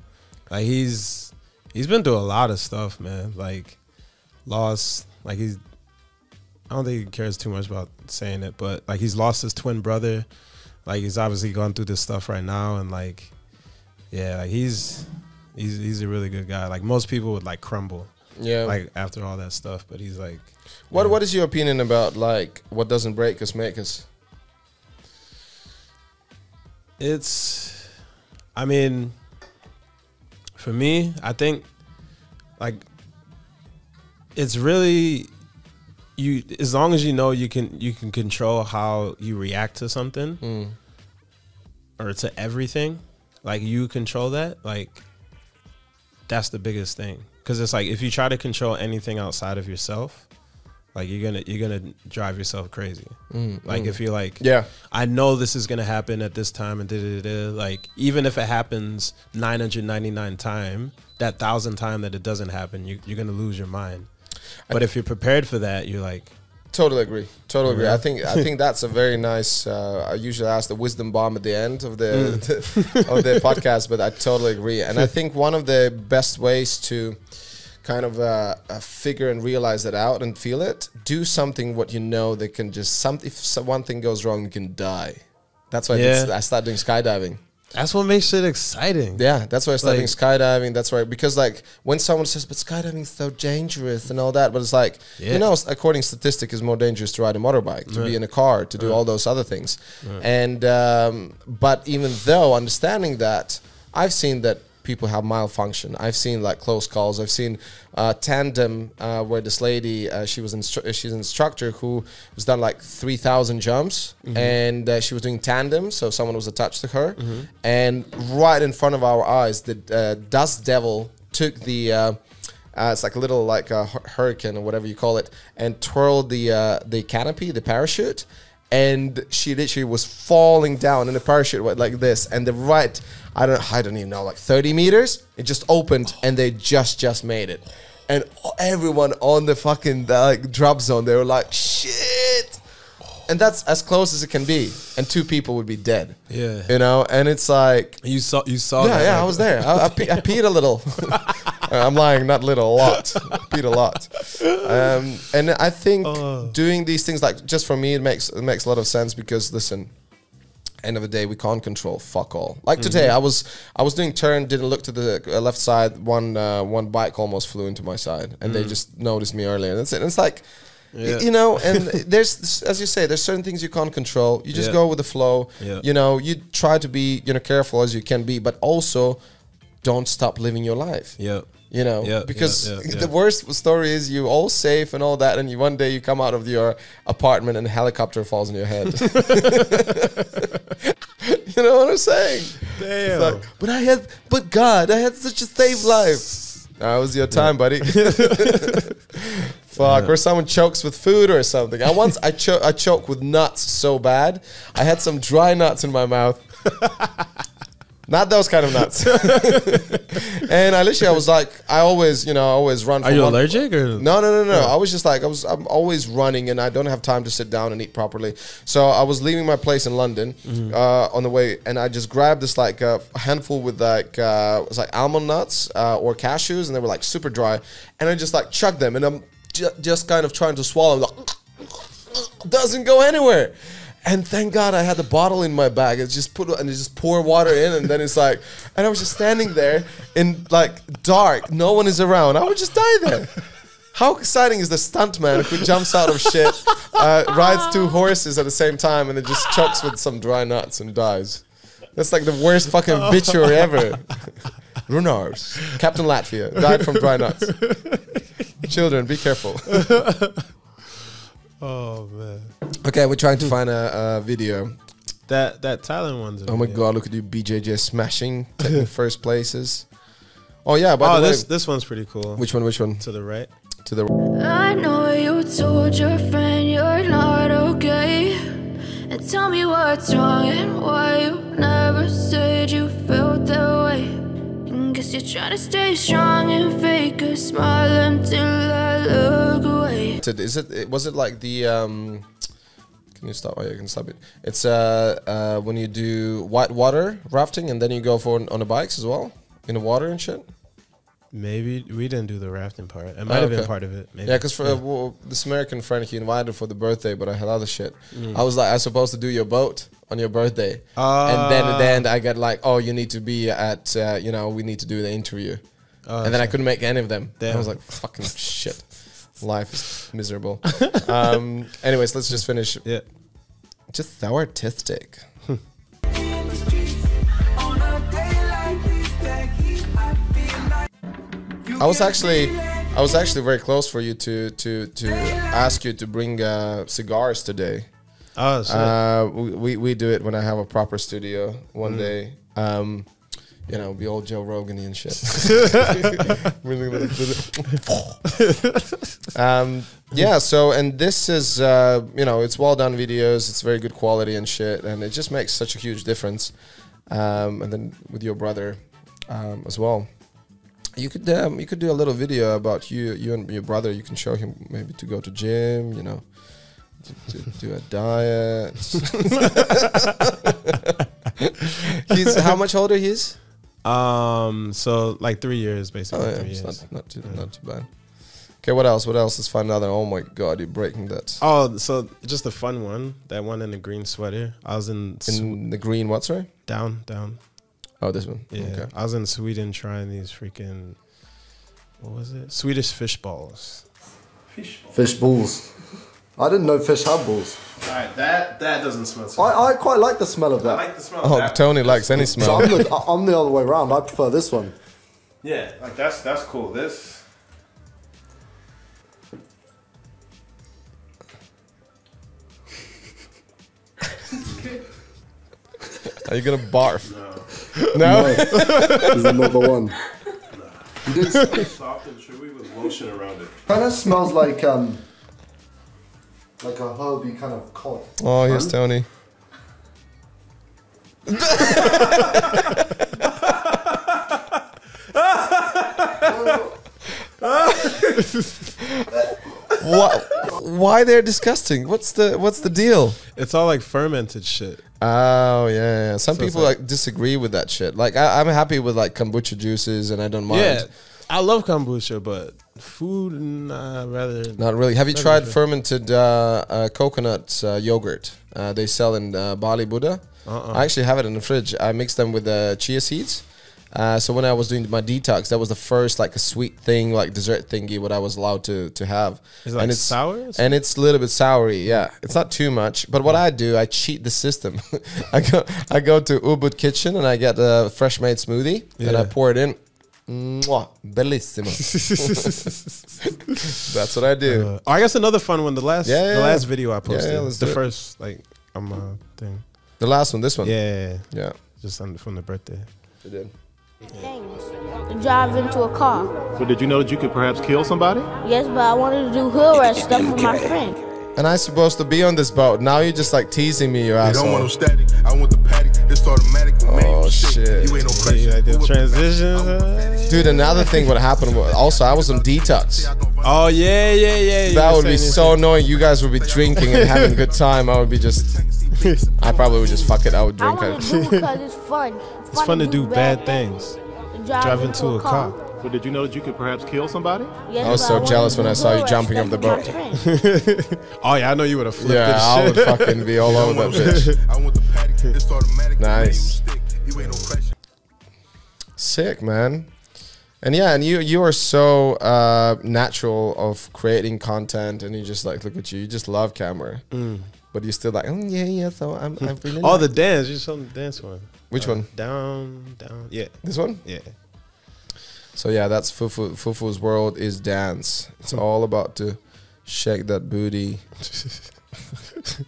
Like he's he's been through a lot of stuff, man. Like lost like he's I don't think he cares too much about saying it, but like he's lost his twin brother. Like he's obviously going through this stuff right now and like yeah, like he's he's he's a really good guy. Like most people would like crumble Yeah. like after all that stuff, but he's like what yeah. what is your opinion about like what doesn't break us make us? It's, I mean, for me, I think like it's really you as long as you know you can you can control how you react to something Mm. or to everything like you control that like that's the biggest thing because it's like if you try to control anything outside of yourself like you're gonna you're gonna drive yourself crazy Mm, like mm. if you're like Yeah. I know this is gonna happen at this time and da da da. Like even if it happens 999 time, that thousand time that it doesn't happen, you, you're gonna lose your mind. But if you're prepared for that, you're like, Totally agree. Totally agree. I think I think that's a very nice. Uh, I usually ask the wisdom bomb at the end of the, Mm. of the podcast, but I totally agree. And I think one of the best ways to kind of uh, uh, figure and realize that out and feel it, do something what you know that can just some. If one thing goes wrong, you can die. That's why Yeah. I started doing skydiving. That's what makes it exciting. Yeah, that's why I started Like- skydiving. That's why because like when someone says, "But skydiving is so dangerous" and all that, but it's like Yeah. you know, according statistic, is more dangerous to ride a motorbike, to be in a car, to do all those other things. And um, but even though understanding that, I've seen that people have malfunction. I've seen like close calls. I've seen uh, tandem uh, where this lady uh, she was instru- she's an instructor who was done like three thousand jumps and uh, she was doing tandem, so someone was attached to her, and right in front of our eyes, the uh, dust devil took the. Uh, uh, it's like a little like a hurricane or whatever you call it, and twirled the uh, the canopy, the parachute, and she literally was falling down in the parachute like this, and the right, I don't, I don't even know, like thirty meters, it just opened, and they just just made it, and everyone on the fucking uh, like drop zone, they were like, shit. And that's as close as it can be, and two people would be dead. Yeah. you know, and it's like You saw you saw yeah, that. yeah, I was there. I, I, pe- I peed a little. I'm lying, not little, a lot. I peed a lot. Um, and I think Oh. doing these things, like just for me, it makes it makes a lot of sense because listen, end of the day, we can't control fuck all. Like today, Mm-hmm. I was I was doing turn, didn't look to the uh, left side. One uh, one bike almost flew into my side, and they just noticed me earlier. And that's it. And it's like. Yeah. You know, and there's, as you say, there's certain things you can't control. You just Yeah. go with the flow. Yeah. You know, you try to be, you know, careful as you can be, but also don't stop living your life. Yeah. You know, Yeah, because the worst story is you all safe and all that, and you one day you come out of your apartment and a helicopter falls on your head. you know what I'm saying? Damn. It's like, but I had, but God, I had such a safe life. That was your time, buddy. Fuck, or someone chokes with food or something. I once I cho- I choked with nuts so bad. I had some dry nuts in my mouth. Not those kind of nuts. and I literally, I was like, I always, you know, I always run. Are you one- allergic or no, no, no, no. I was just like I was. I'm always running, and I don't have time to sit down and eat properly. So I was leaving my place in London Mm-hmm. uh, on the way, and I just grabbed this like uh, handful with like uh, it was like almond nuts uh, or cashews, and they were like super dry, and I just like chugged them, and I'm just kind of trying to swallow. Like, doesn't go anywhere. And thank God I had the bottle in my bag. It's just put and just pour water in, and then it's like, and I was just standing there in like dark, no one is around. I would just die there. How exciting is the stuntman who jumps out of shit, uh, rides two horses at the same time, and then just chokes with some dry nuts and dies? That's like the worst fucking obituary ever. Renars, Captain Latvia, died from dry nuts. Children, be careful. Oh man. Okay, we're trying to find a, a video. That that Thailand one's a Oh my video. god, look at you, BJJ smashing, taking first places. Oh yeah, by Oh, the way, this this one's pretty cool. which one? Which one? to the right. To the Right. I know you told your friend you're not okay. And tell me what's wrong and why you never said you felt that way. Guess you're trying to stay strong and fake a smile until I look away. is it? Was it like the? um Can you stop? Oh, you can stop it. It's uh, uh when you do white water rafting and then you go for on the bikes as well in the water and shit. Maybe we didn't do the rafting part. It might have been part of it. Maybe. Yeah, because for uh, well, this American friend he invited for the birthday, but I had other shit. Mm. I was like, I was supposed to do your boat on your birthday, and then at the Ah. end I got like, oh, you need to be at, uh, you know, we need to do the interview, Oh, and then I couldn't make any of them. I was like, fucking shit, life is miserable. um, anyways, let's just finish. Yeah. Just so artistic. I was actually, I was actually very close for you to to to ask you to bring uh, cigars today. Oh. Uh, we, we do it when I have a proper studio one day. Um, you know, be old Joe Rogan and shit. um, yeah. So, and this is, uh, you know, it's well done videos. It's very good quality and shit, and it just makes such a huge difference. Um, and then with your brother um, as well. You could um, you could do a little video about you you and your brother. You can show him maybe to go to gym. You know, to, to do a diet. he's how much older he is? um. So like three years, basically. Oh yeah, three years. not, not too not too bad. Okay, what else? What else? Let's find another. Oh my god, you're breaking that. Oh, so just a fun one. That one in the green sweater. I was in, In the green, what sorry? down, down. Oh, this one. Yeah, Okay. I was in Sweden trying these freaking what was it? Swedish fish balls. Fish balls. I didn't know fish had balls. All right, that that doesn't smell so. I, I quite like the smell of that. I like the smell. of Oh, that. Tony likes any so smell. I'm the, I'm the other way around. I prefer this one. Yeah, like that's that's cool. This. Are you gonna barf? No. No is another one. You did Soft and chewy with lotion around it. kind of smells like um like a herby kind of cod. Oh, here's Tony. why, why they're disgusting? What's the what's the deal? It's all like fermented shit. Oh yeah, yeah. Some So people like- disagree with that shit. Like I, I'm happy with like kombucha juices, and I don't mind. Yeah, I love kombucha, but food, nah, rather. Not really. Have you tried really. fermented uh, uh, coconut uh, yogurt? Uh, they sell in uh, Bali Buddha. Uh-uh. I actually have it in the fridge. I mix them with uh, chia seeds. Uh, so when I was doing my detox, that was the first like a sweet thing, like dessert thingy, what I was allowed to to have. Is it like and it's sour? and it's a little bit soury. Yeah, it's not too much. But what I do, I cheat the system. I go I go to Ubud Kitchen and I get a fresh made smoothie and I pour it in. Mwah, bellissimo. That's what I do. Uh, I guess another fun one. The last, Yeah, yeah, the last yeah. video I posted, yeah, the first like um uh, thing. The last one, this one. Yeah, yeah, yeah. Yeah. just on, from the birthday. It did. Things. Drive into a car. So did you know that you could perhaps kill somebody? Yes, but I wanted to do hood rat stuff with my friend. And I'm supposed to be on this boat. Now you're just like teasing me, you They don't want no asshole. static. I want the paddock. It's automatic. Oh, Man, shit. You ain't no See, pressure. like the Who up the transitions. back? uh, Dude, another thing what happened was also I was on detox. Oh yeah, yeah, yeah. you That would be saying so annoying. You guys would be drinking and having a good time. I would be just I probably would just fuck it. I would drink want it. to it because it's fun. It's fun to do bad things. Drive, Drive into a car. So did you know that you could perhaps kill somebody? Yes, I was so wanted jealous when I saw you jumping stuff off the boat. Oh yeah, I know you would have flipped Yeah, I this would shit. fucking be all over don't that bitch. I want the paddock. It's automatic. Nice. you ain't no pressure. Sick, man. And yeah, and you you are so uh, natural of creating content, and you just like look at you. You just love camera, but you're still like, oh yeah, yeah. So I'm, I really. Oh, like the dance. You showed the dance one. Which Uh, one? Down, down. Yeah, this one. yeah. So yeah, that's Fufu. Fufu's world is dance. It's all about to shake that booty.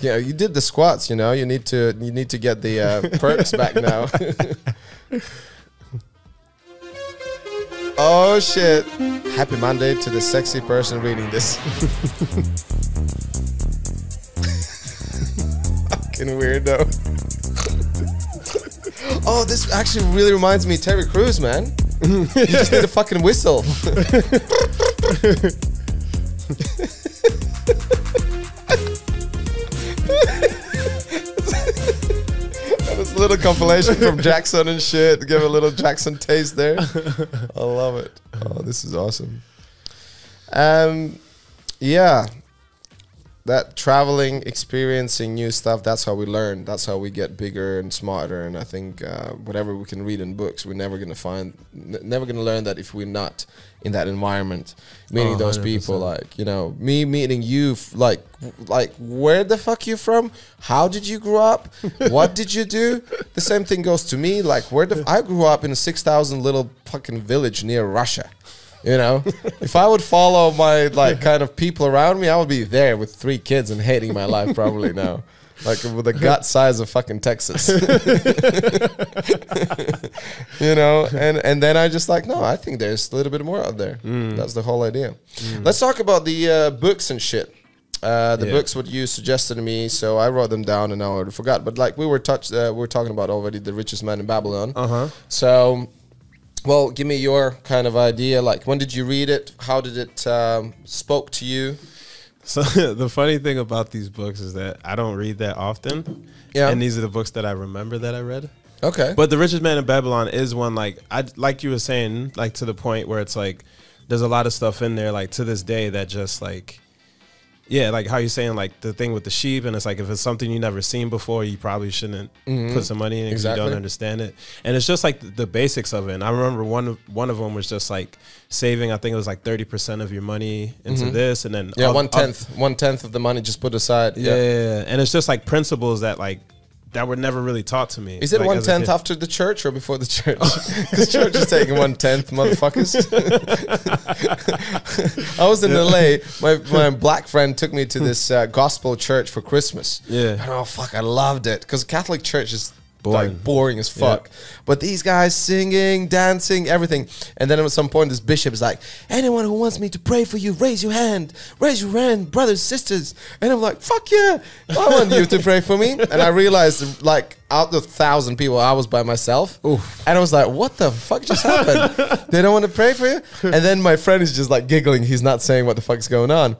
yeah, you did the squats. You know, you need to you need to get the uh, perks back now. oh shit! Happy Monday to the sexy person reading this. Fucking weirdo. Oh, this actually really reminds me of Terry Crews, man. You just need a fucking whistle. A little compilation from Jackson and shit. Give a little Jackson taste there. I love it. Oh, this is awesome. Um, yeah, that traveling, experiencing new stuff. That's how we learn. That's how we get bigger and smarter. And I think uh, whatever we can read in books, we're never gonna find, n- never gonna learn that if we're not in that environment, meeting Oh, those 100%. people. Like you know, me meeting you. f- Like, like where the fuck you from? How did you grow up? what did you do? The same thing goes to me. Like, where the f- I grew up in a six thousand little fucking village near Russia. You know, if I would follow my like kind of people around me, I would be there with three kids and hating my life probably now, like with a gut size of fucking Texas. you know, and and then I just like no, I think there's a little bit more out there. That's the whole idea. Let's talk about the uh, books and shit. Uh, the Yeah. books what you suggested to me, so I wrote them down and I already forgot. But like we were touched, uh, we were talking about already, the richest man in Babylon. Uh huh. So, well, give me your kind of idea. Like, when did you read it? How did it um, spoke to you? So the funny thing about these books is that I don't read that often. Yeah. And these are the books that I remember that I read. Okay, But The Richest Man in Babylon is one like I like you were saying, like to the point where it's like there's a lot of stuff in there like to this day that just like yeah, like how you're saying, like the thing with the sheep, and it's like if it's something you never seen before, you probably shouldn't put some money in because you don't understand it. And it's just like the, the basics of it. And I remember one of one of them was just like saving. I think it was like thirty percent of your money into this, and then Mm-hmm. Yeah, of- one tenth, one tenth of the money just put aside. yeah, yeah, yeah. and it's just like principles that like that were never really taught to me. Is it like, one tenth after the church or before the church? Because church is taking one tenth, motherfuckers. I was in LA. My my black friend took me to this uh, gospel church for Christmas. Yeah. and oh fuck, I loved it because Catholic church is Boring. like boring as fuck. But these guys singing, dancing, everything. And then at some point, this bishop is like, "Anyone who wants me to pray for you, raise your hand, raise your hand, brothers, sisters." And I'm like, "Fuck yeah, I want you to pray for me." And I realized, like, out of thousand people, I was by myself, and I was like, "What the fuck just happened? they don't want to pray for you." And then my friend is just like giggling. He's not saying what the fuck's going on.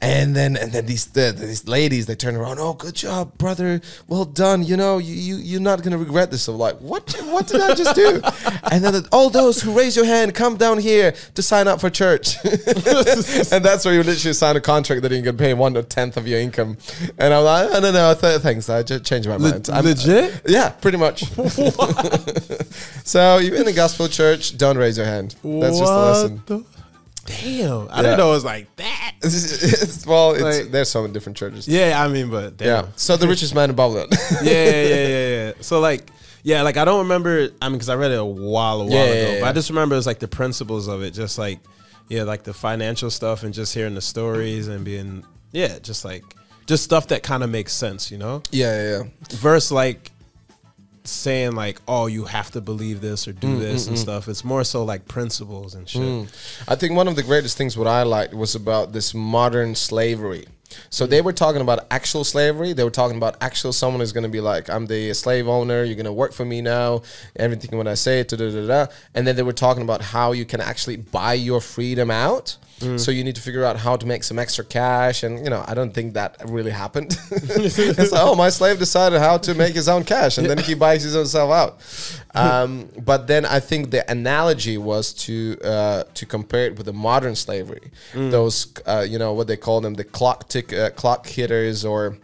And then and then these the, these ladies they turn around. Oh, good job, brother. Well done. You know you you you're not gonna regret this. I'm like, what what did I just do? And then the, all those who raise your hand, come down here to sign up for church. and that's where you literally sign a contract that you can pay one tenth of your income. And I'm like, no, no, th- thanks. I just changed my mind. I'm- legit? Yeah, pretty much. so you're in a gospel church, don't raise your hand. That's just a lesson. the- Damn, I Yeah. didn't know it was like that. It's- well, it's, Like- there's so many different churches. Yeah, I mean, but damn. Yeah. So the richest man in Babylon. yeah, yeah, yeah, yeah, yeah. So like, yeah, like I don't remember. I mean, because I read it a while, a while Yeah, ago. yeah. But I just remember it was like the principles of it, just like, yeah, like the financial stuff and just hearing the stories and being, yeah, just like, just stuff that kind of makes sense, you know. yeah, yeah, yeah. Versus like saying like, oh, you have to believe this or do Mm, this mm, and mm. stuff. It's more so like principles and shit. Mm. I think one of the greatest things what I liked was about this modern slavery. So they were talking about actual slavery. They were talking about actual someone is going to be like, I'm the slave owner. You're going to work for me now. Everything when I say, da da da da. And then they were talking about how you can actually buy your freedom out. So you need to figure out how to make some extra cash. And you know, I don't think that really happened. it's like, oh, my slave decided how to make his own cash, and then he buys his own self out. Um, but then I think the analogy was to uh, to compare it with the modern slavery. Those uh, you know what they call them, the clock tick uh, clock hitters or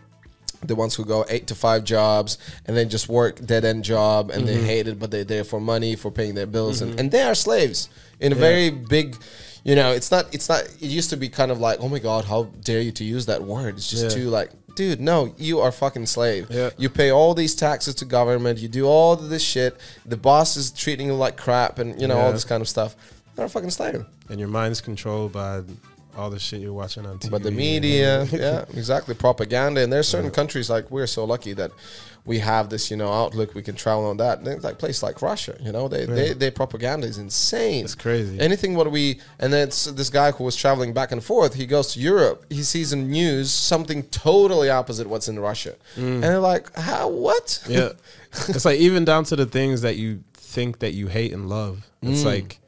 the ones who go eight to five jobs and then just work dead end job and they hate it, but they're there for money for paying their bills and, and they are slaves in a very big. You know, it's not. It's not. It used to be kind of like, oh my god, how dare you to use that word? It's just Yeah. too like, dude, no, you are fucking slave. Yeah. You pay all these taxes to government. You do all this shit. The boss is treating you like crap, and you know all this kind of stuff. You're a fucking slave. And your mind's controlled by all the shit you're watching on TV. But the media, yeah, exactly, propaganda. And there's certain countries like we're so lucky that we have this, you know, outlook. We can travel on that. There's like place like Russia, you know, they, they their propaganda is insane. It's crazy. Anything what we and then it's this guy who was traveling back and forth. He goes to Europe. He sees in news something totally opposite what's in Russia, and they're like, how? What? Mm. Yeah. it's like even down to the things that you think that you hate and love. It's like,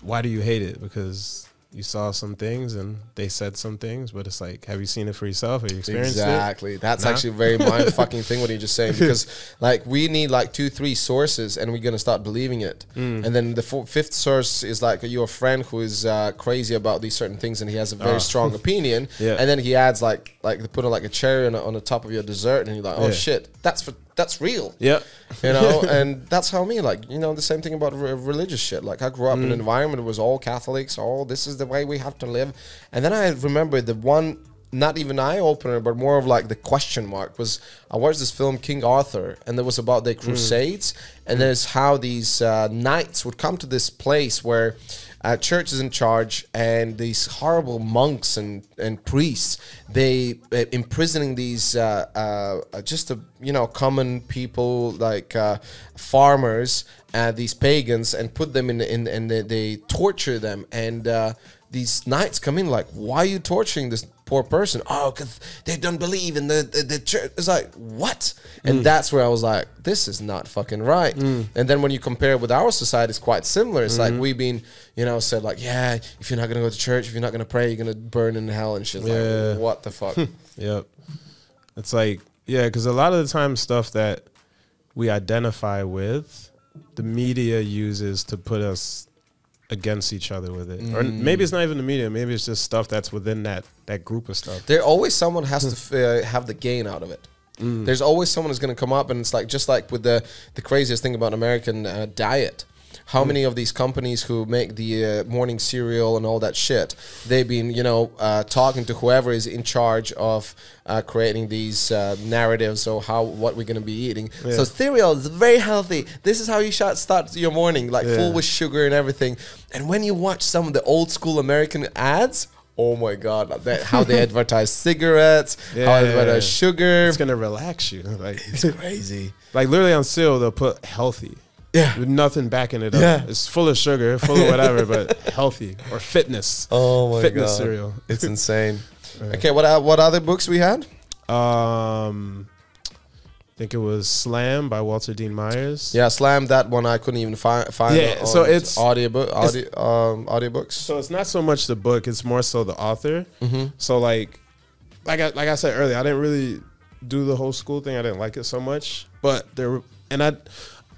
why do you hate it? Because you saw some things and they said some things, but it's like, have you seen it for yourself? Have you experienced Exactly. That's Nah. actually a very mind fucking thing what you're just saying because like we need like two, three sources and we're gonna start believing it. Mm. And then the four, fifth source is like your friend who is uh, crazy about these certain things and he has a very strong opinion. Ah. Yeah. And then he adds like like they put on like a cherry on, on the top of your dessert and you're like, oh Yeah. shit, that's for that's real. Yeah. You know, and that's how me like you know the same thing about re- religious shit. Like I grew up in an environment that was all Catholics, all this is the way we have to live, and then I remember the one. Not even eye opener, but more of like the question mark was I watched this film King Arthur, and it was about the Crusades, and there's how these uh, knights would come to this place where uh, church is in charge, and these horrible monks and, and priests they uh, imprisoning these uh, uh, uh, just a, you know common people like uh, farmers, uh, these pagans, and put them in in and they, they torture them, and uh, these knights come in like, why are you torturing this poor person? Oh, because they don't believe in the the, the church. It's like what? And mm. that's where I was like, this is not fucking right. Mm. And then when you compare it with our society, it's quite similar. It's like mm-hmm. we've been, you know, said like, yeah, if you're not gonna go to church, if you're not gonna pray, you're gonna burn in hell and shit. Yeah. Like, what the fuck? Yep. It's like, yeah, because a lot of the time stuff that we identify with, the media uses to put us against each other with it, or maybe it's not even the media. Maybe it's just stuff that's within that that group of stuff. There always someone has to f- uh, have the gain out of it. There's always someone who's going to come up, and it's like just like with the the craziest thing about American uh, diet. How many of these companies who make the uh, morning cereal and all that shit, they've been, you know, uh, talking to whoever is in charge of uh, creating these uh, narratives or how what we're going to be eating. So cereal is very healthy. This is how you start your morning, like full with sugar and everything. And when you watch some of the old school American ads, oh my god, that, how they advertise cigarettes, how they advertise sugar. It's gonna relax you. Like It's crazy. like literally on cereal they'll put healthy. Yeah. With nothing backing it up. Yeah. It's full of sugar, full of whatever, but healthy or fitness. Oh my fitness god, cereal. It's insane. Okay, what uh, what other books we had? Um, I think it was Slam by Walter Dean Myers. Yeah, Slam. That one I couldn't even find. find Yeah, so it's- audiobook, audio, um, audiobooks. So it's not so much the book; it's more so the author. Mm-hmm. So like, like I like I said earlier, I didn't really do the whole school thing. I didn't like it so much, but there were, and I.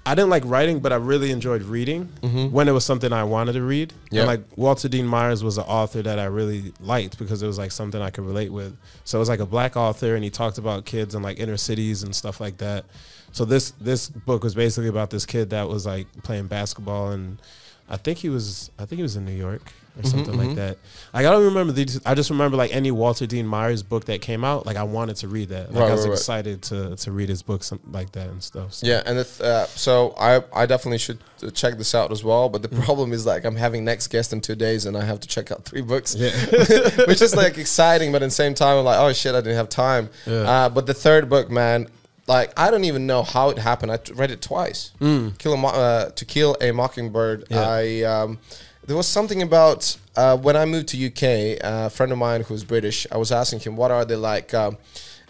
I didn't like writing, but I really enjoyed reading when it was something I wanted to read. Mm-hmm. And like Walter Dean Myers was an author that I really liked because it was like something I could relate with. So it was like a black author, and he talked about kids in like inner cities and stuff like that. So this this book was basically about this kid that was like playing basketball, and I think he was I think he was in New York or Mm-hmm, something like that. Like I don't remember these. I just remember like any Walter Dean Myers book that came out. Like I wanted to read that. Like Right, I was right, right. excited to to read his books like that and stuff. So. Yeah, and if, uh, so I I definitely should uh, check this out as well. But the problem is like I'm having next guest in two days, and I have to check out three books, which is like exciting. But at the same time, I'm like, oh shit, I didn't have time. Yeah. Uh, but the third book, man, like I don't even know how it happened. I t- read it twice. Kill a Mo- uh, to kill a mockingbird. Yeah. I um, there was something about uh, when I moved to UK. Uh, a friend of mine who's British. I was asking him what are they like. Um,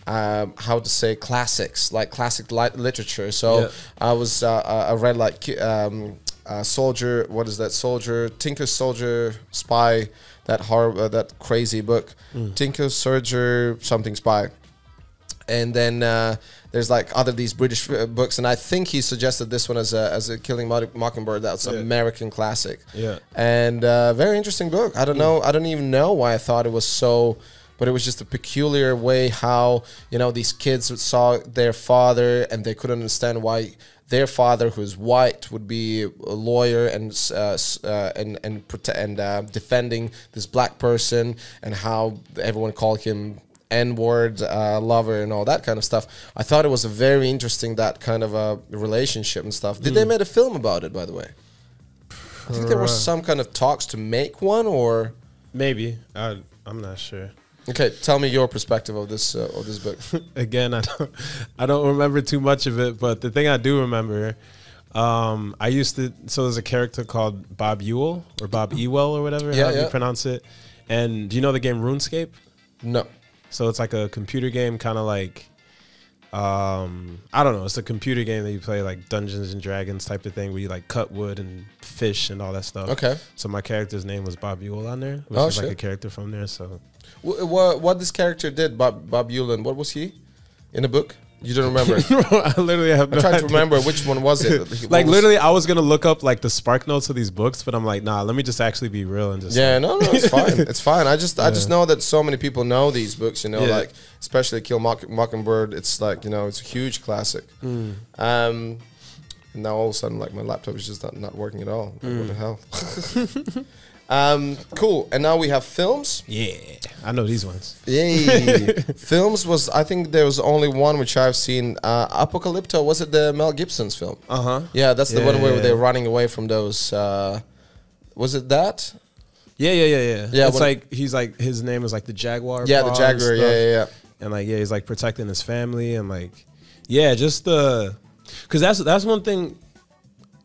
um, how to say classics, like classic li- literature. So Yeah. I was uh, uh, I read like um, uh, soldier. What is that? Soldier, Tinker Soldier, Spy. That horror, uh, that crazy book, Tinker Soldier, something Spy and then uh, there's like other these British uh, books, and I think he suggested this one as a as a Killing Mo- Mockingbird. That's an Yeah. American classic. Yeah. and uh, very interesting book. I don't know. I don't even know why I thought it was so. But it was just a peculiar way how you know these kids saw their father, and they couldn't understand why their father, who's white, would be a lawyer and uh, uh, and and prote- and uh, defending this black person, and how everyone called him N-word uh, lover and all that kind of stuff. I thought it was a very interesting that kind of a relationship and stuff. Did they make a film about it, by the way? I think there was some kind of talks to make one, or Maybe I I'm not sure. okay. Tell me your perspective of this uh, of this book. Again, I don't I don't remember too much of it, but the thing I do remember. Um, I used to so there's a character called Bob Ewell or Bob Ewell or whatever Yeah, how yeah. you pronounce it. And do you know the game RuneScape? no, So it's like a computer game, kind of like, um, I don't know. It's a computer game that you play like Dungeons and Dragons type of thing, where you like cut wood and fish and all that stuff. Okay. So my character's name was Bob Ewell on there, which Oh, is like a character from there. So what what this character did, Bob Bob Euland? What was he in the book? You don't remember? I literally have no I'm trying to remember which one was it. Like was- literally, I was gonna look up like the spark notes of these books, but I'm like, nah. Let me just actually be real and just Yeah, like- no, no, it's fine. It's fine. I just, I just know that so many people know these books. You know, Yeah. like especially Kill Mock- Mockingbird. It's like you know, it's a huge classic. Hmm. Um, and now all of a sudden, like my laptop is just not, not working at all. Like, What the hell? Um, cool. And now we have films. yeah. I know these ones. Yay! films was I think there was only one which I've seen. Uh, Apocalypto was it the Mel Gibson's film? Uh huh. Yeah, that's the Yeah, one where yeah, they're running away from those. Uh, was it that? Yeah, yeah, yeah, yeah. Yeah, It's like he's like his name is like the Jaguar. Yeah, the Jaguar. Yeah, yeah, yeah. and like yeah, he's like protecting his family and like yeah, just the because that's that's one thing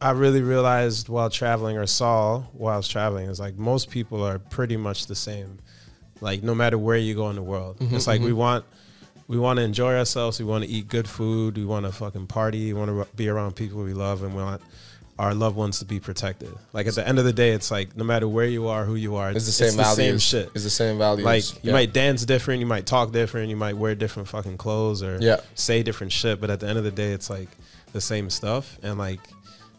I really realized while traveling or saw while I was traveling is like most people are pretty much the same, like no matter where you go in the world. Mm-hmm, it's like we want we want to enjoy ourselves, we want to eat good food, we want to fucking party, we want to be around people we love, and we want our loved ones to be protected. Like at the end of the day, it's like no matter where you are, who you are, It's the same the values. same shit. It's the same values. Like you Yeah. might dance different, you might talk different, you might wear different fucking clothes or Yeah. say different shit, but at the end of the day, it's like the same stuff. And like,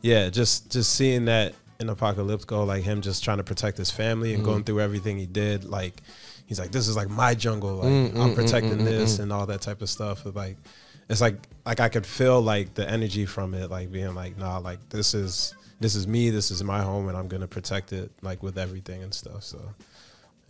yeah, just just seeing that in Apocalyptico, like him just trying to protect his family and Mm. going through everything he did. Like he's like, this is like my jungle. Like Mm, I'm mm, protecting mm, mm, this mm. and all that type of stuff. But, like it's like like I could feel like the energy from it, like being like, nah, like this is this is me, this is my home, and I'm gonna protect it like with everything and stuff. So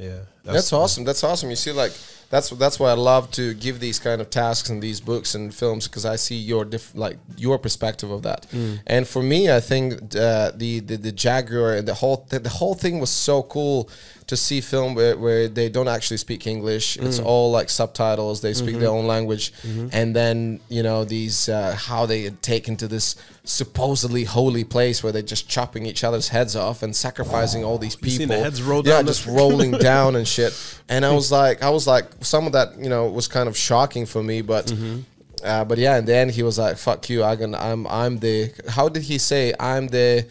yeah, That's, awesome. That's awesome. You see, like that's that's why I love to give these kind of tasks and these books and films because I see your diff- like your perspective of that. Mm. And for me, I think uh, the, the the Jaguar and the whole the, the whole thing was so cool to see film where, where they don't actually speak English. It's Mm. all like subtitles. They speak their Mhm. own language, Mhm. and then you know these uh, how they had taken to this supposedly holy place where they're just chopping each other's heads off and sacrificing all these people. The heads roll yeah, just rolling down and shit. And I was like, I was like, some of that, you know, was kind of shocking for me, but. Mm-hmm. Uh, but yeah, in the end, he was like, "Fuck you! I can, I'm, I'm the. How did he say? I'm the,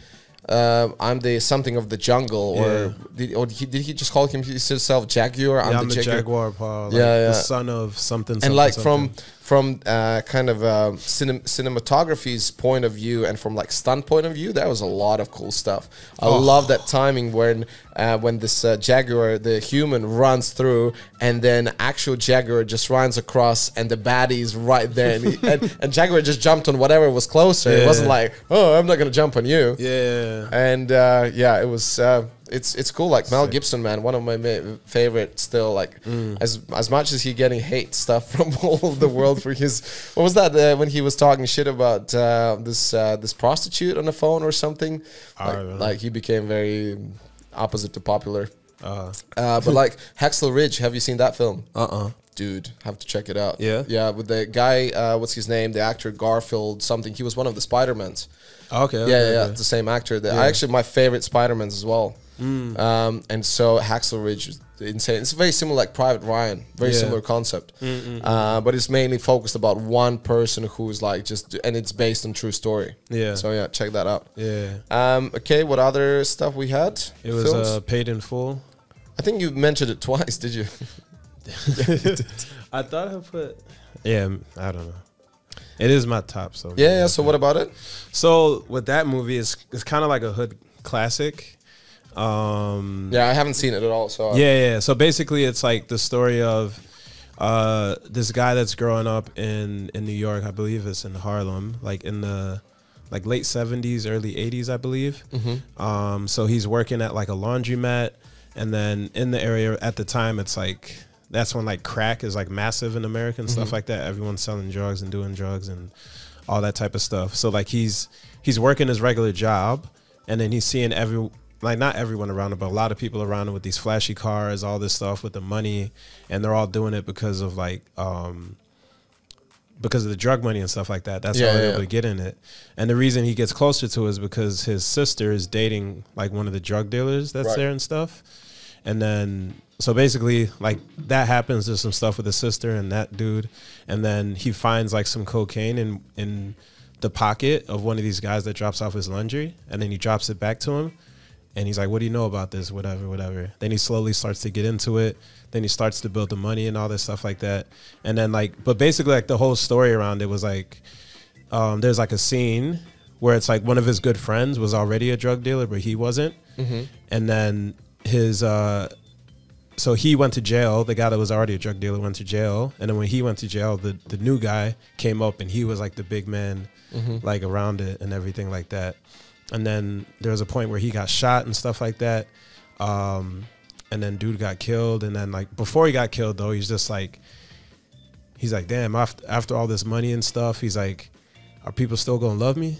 uh, I'm the something of the jungle, Yeah. or did, or he, did he just call himself Jaguar? Yeah, I'm, the Jaguar, Paul. Like, yeah, yeah. the son of something. and something, like something. From uh, kind of uh, cinem- cinematography's point of view and from like stunt point of view, that was a lot of cool stuff. I Oh. love that timing when uh, when this uh, jaguar, the human, runs through, and then actual jaguar just runs across, and the baddie's right there, and, he, and, and jaguar just jumped on whatever was closer. It wasn't like, oh, I'm not gonna jump on you. Yeah. And uh, yeah, it was. Uh, it's it's cool. Like Mel Gibson, man, one of my ma- favorite. Still, like Mm. as as much as he getting hate stuff from all the world for his. What was that uh, when he was talking shit about uh, this uh, this prostitute on the phone or something? Like, like he became very opposite to popular. Uh, Uh, but like Hacksaw Ridge, have you seen that film? uh-uh. Dude, have to check it out. Yeah? yeah. With the guy, uh, what's his name? The actor Garfield something. He was one of the Spider Mans. Okay. Yeah, okay, yeah, yeah, okay. the same actor. The, Yeah. Actually, my favorite Spider-Man's as well. Mm. Um, and so Hacksaw Ridge is insane. It's very similar, like Private Ryan. Very Yeah. similar concept. Mm, mm, Uh, but it's mainly focused about one person who's like just, and it's based on true story. Yeah. So yeah, check that out. Yeah. Um, okay, what other stuff we had? It was uh, paid in full. I think you mentioned it twice. Did you? I thought I put. Yeah, I don't know. It is my top. So Yeah, yeah. So what about it? So with that movie, it's it's kind of like a hood classic. Um, Yeah, I haven't seen it at all. So yeah, yeah. So basically, it's like the story of uh, this guy that's growing up in in New York. I believe it's in Harlem, like in the like late seventies, early eighties, I believe. Mhm. Um, so he's working at like a laundromat, and then in the area at the time, it's like that's when like crack is like massive in America and stuff Mhm. like that. Everyone's selling drugs and doing drugs and all that type of stuff. So like he's he's working his regular job, and then he's seeing every like not everyone around him, but a lot of people around him with these flashy cars, all this stuff with the money, and they're all doing it because of like um because of the drug money and stuff like that. That's Yeah, how they're yeah, able to get in it. And the reason he gets closer to it is because his sister is dating like one of the drug dealers that's Right. there and stuff. And then so basically like that happens. There's some stuff with his sister and that dude, and then he finds like some cocaine in in the pocket of one of these guys that drops off his laundry, and then he drops it back to him. And he's like, "What do you know about this? Whatever, whatever." Then he slowly starts to get into it. Then he starts to build the money and all this stuff like that. And then like, but basically like the whole story around it was like, um, there's like a scene where it's like one of his good friends was already a drug dealer, but he wasn't. Mhm. And then his, uh, so he went to jail. The guy that was already a drug dealer went to jail. And then when he went to jail, the the new guy came up and he was like the big man, Mhm. like around it and everything like that. And then there was a point where he got shot and stuff like that. Um, and then dude got killed. And then like before he got killed though, he's just like, he's like, damn, after, after all this money and stuff, he's like, are people still gonna love me?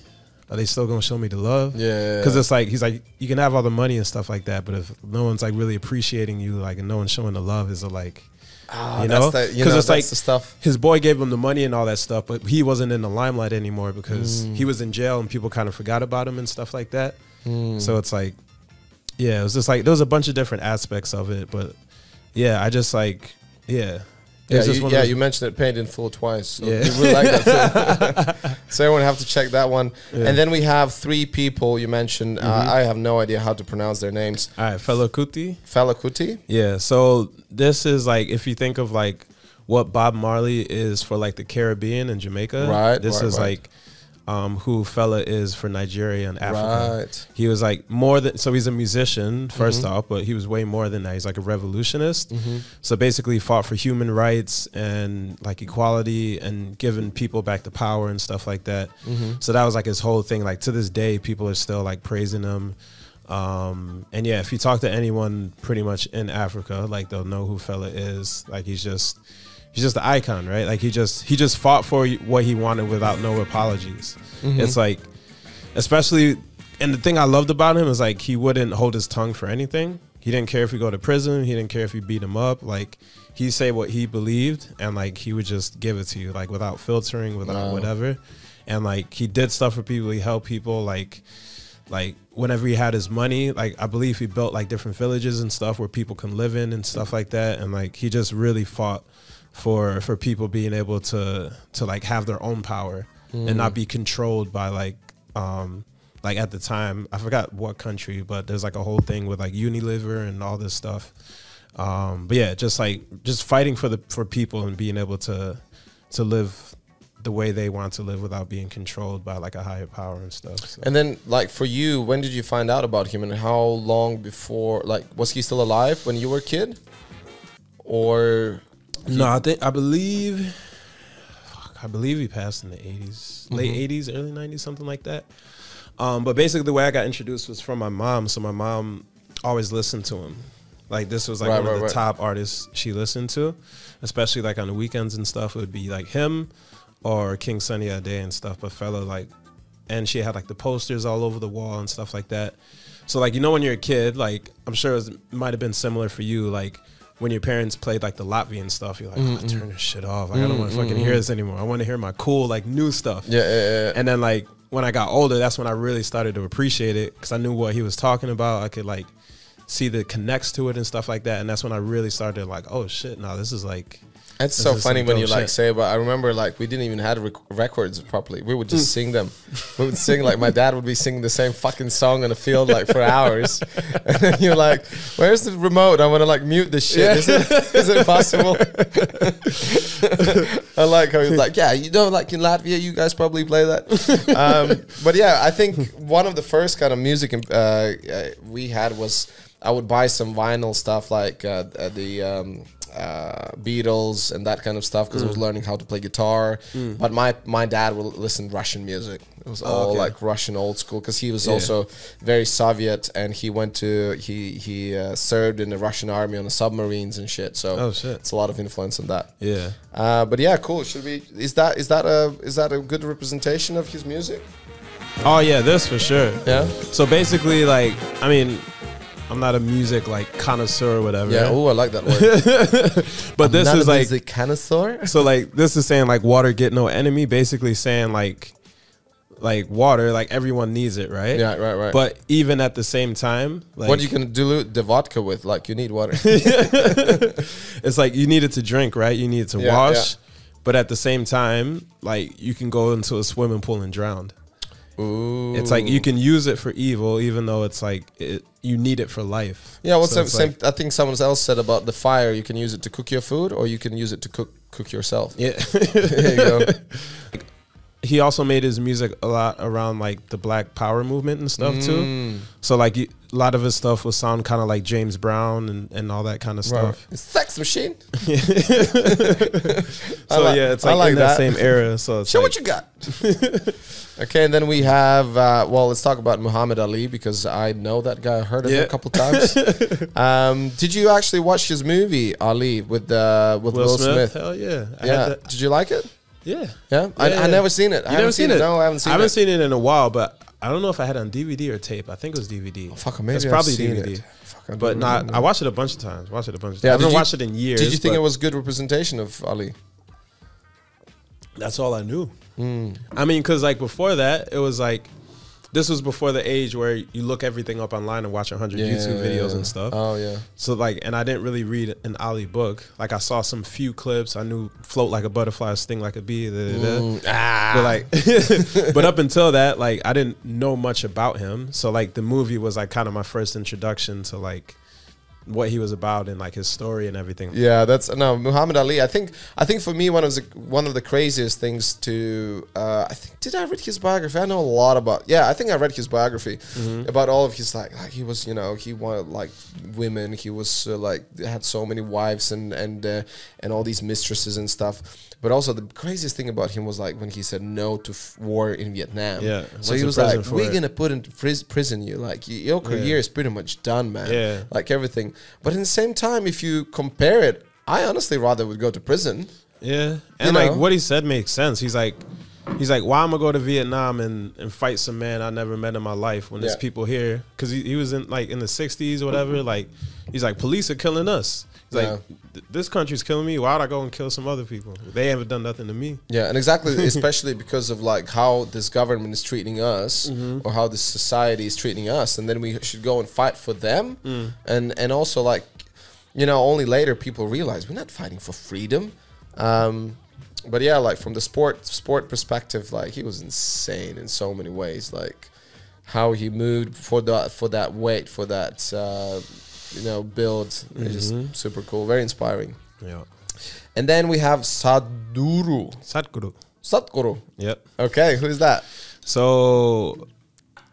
Are they still gonna show me the love? Yeah. Because it's like he's like, you can have all the money and stuff like that, but if no one's like really appreciating you, like, and no one's showing the love, is like, Ah, you know, you know, it's like the stuff. His boy gave him the money and all that stuff, but he wasn't in the limelight anymore because Mm. he was in jail and people kind of forgot about him and stuff like that. Mm. So it's like, yeah, it was just like there was a bunch of different aspects of it, but yeah, I just like, yeah, Yeah, you, yeah, you mentioned it paid in full twice. So Yeah. really like that so everyone have to check that one. Yeah. And then we have three people you mentioned. Mhm. Uh, I have no idea how to pronounce their names. All right, Fela Kuti. Fela Kuti. Yeah. So this is like if you think of like what Bob Marley is for like the Caribbean and Jamaica. Right, This right, is right. like um, who Fela is for Nigeria and Africa. Right. He was like more than so he's a musician 1st off, but he was way more than that. He's like a revolutionist. So basically, he fought for human rights and like equality and giving people back the power and stuff like that. So that was like his whole thing. Like to this day, people are still like praising him. Um, and yeah, if you talk to anyone pretty much in Africa, like they'll know who Fela is. Like he's just he's just the icon, right? Like he just he just fought for what he wanted without no apologies. Mm-hmm. It's like especially and the thing I loved about him is like he wouldn't hold his tongue for anything. He didn't care if we go to prison. He didn't care if you beat him up. Like he say what he believed, and like he would just give it to you, like without filtering, without whatever. And like he did stuff for people. He helped people. Like like whenever he had his money, like I believe he built like different villages and stuff where people can live in and stuff like that. And like he just really fought for for people being able to to like have their own power and not be controlled by like um like at the time I forgot what country, but there's like a whole thing with like Unilever and all this stuff. Um, but yeah, just like just fighting for the for people and being able to to live the way they want to live without being controlled by like a higher power and stuff. So. And then, like for you, when did you find out about him, and how long before? Like, was he still alive when you were a kid, or No, I think I believe fuck, I believe he passed in the 80s, Mm-hmm. late 80s, early 90s, something like that. Um, but basically, the way I got introduced was from my mom. So my mom always listened to him. Like this was like Right, one of the right. top artists she listened to, especially like on the weekends and stuff. It would be like him or King Sunny Ade and stuff. But Fela like, and she had like the posters all over the wall and stuff like that. So like you know when you're a kid, like I'm sure it was- might have been similar for you, like when your parents played like the Latvian stuff, you're like, Mm-hmm. oh, mm. turn this shit off. Like I don't mm, want to fucking hear mm. this anymore. I want to hear my cool like new stuff. yeah, yeah, yeah. And then like when I got older, that's when I really started to appreciate it because I knew what he was talking about. I could like see the connects to it and stuff like that. And that's when I really started like, oh shit, no, this is like It's This so funny when you dope like shit. say, but I remember like we didn't even have rec- records properly. We would just sing them. We would sing like my dad would be singing the same fucking song in the field like for hours, and then you're like, "Where's the remote? I want to like mute this shit. Is, it, is it possible?" I like how he's like, "Yeah, you know, like in Latvia, you guys probably play that." Um, but yeah, I think one of the first kind of music uh, uh, we had was I would buy some vinyl stuff like uh, the um, uh, Beatles and that kind of stuff because I was Mm. learning how to play guitar. But my my dad would listen Russian music. It was all Oh, okay. like Russian old school because he was Yeah. also very Soviet and he went to he he uh, served in the Russian army on the submarines and shit. So Oh, shit. it's a lot of influence on that. yeah. Uh, but yeah, cool. Should we? Is that is that a is that a good representation of his music? Oh yeah, this for sure. Yeah. So basically, like, I mean, I'm not a music like connoisseur or whatever. Yeah. Oh, I like that word. but this Not is a like music connoisseur. so like this is saying like water get no enemy basically saying like like water like everyone needs it right Yeah, right, right. but even at the same time like what you can dilute the vodka with? Like you need water. it's like you need it to drink right you need it to Yeah, wash yeah. but at the same time like you can go into a swimming pool and drown Ooh. it's like you can use it for evil even though it's like it, you need it for life Yeah, what's So the same? like- I think someone else said about the fire. You can use it to cook your food, or you can use it to cook cook yourself. yeah there you go. he also made his music a lot around like the black power movement and stuff Mm. too so like you- a lot of his stuff will sound kind of like james brown and, and all that kind of stuff It's sex machine. so like- yeah it's like, like in that, that. same era so Show like, what you got. okay, and then we have. Uh, well, let's talk about Muhammad Ali because I know that guy. I heard of him a couple times. um, did you actually watch his movie Ali with uh, with Will, will Smith? smith hell yeah I Yeah. Did you like it? yeah Yeah, I, Yeah, I yeah. never seen it. I you haven't never seen it No, I haven't seen I haven't it. seen it in a while but i don't know if i had it on dvd or tape i think it was dvd Fuck, maybe it's probably seen dv it. Fuck, I but not remember. i watched it a bunch of times watched it a bunch of times Yeah, i haven't you- watched it in years Did you think it was good representation of Ali? that's all i knew Hmm. I mean, because like before that, it was like this was before the age where you look everything up online and watch 100 YouTube videos and stuff. Oh yeah. So like, and I didn't really read an Ali book. Like I saw some few clips. I knew float like a butterfly, sting like a bee. Da, da, da. Mm, ah. But like, but up until that, like I didn't know much about him. So like the movie was like kind of my first introduction to like what he was about and like his story and everything. Yeah, that's no Muhammad Ali. I think I think for me one of the one of the craziest things to uh, I think did I read his biography? I know a lot about. Yeah, I think I read his biography about all of his like like he was you know he wanted like women. He was uh, like had so many wives and and uh, and all these mistresses and stuff. But also the craziest thing about him was like when he said no to f- war in Vietnam. Yeah, So he was like, "We're it." gonna put into pris- prison you. Like your career is pretty much done, man. Yeah. Like everything. But in the same time, if you compare it, I honestly rather would go to prison. Yeah, and like know? what he said makes sense. He's like, he's like, why am I go to Vietnam and, and fight some man I never met in my life when there's people here? Because he, he was in like in the '60s or whatever. Mm-hmm. Like, he's like, police are killing us. Yeah. like, "Th- this country's killing me. Why would I go and kill some other people? They haven't done nothing to me. Yeah, and exactly, especially because of like how this government is treating us, or how this society is treating us, and then we should go and fight for them, and and also like, you know, only later people realize we're not fighting for freedom. Um, but yeah, like from the sport sport perspective, like he was insane in so many ways. Like how he moved for that for that weight for that uh, you know build is just super cool, very inspiring. Yeah, And then we have Sadhguru. Sadhguru. Satguru. Yep. Okay, who's that? So,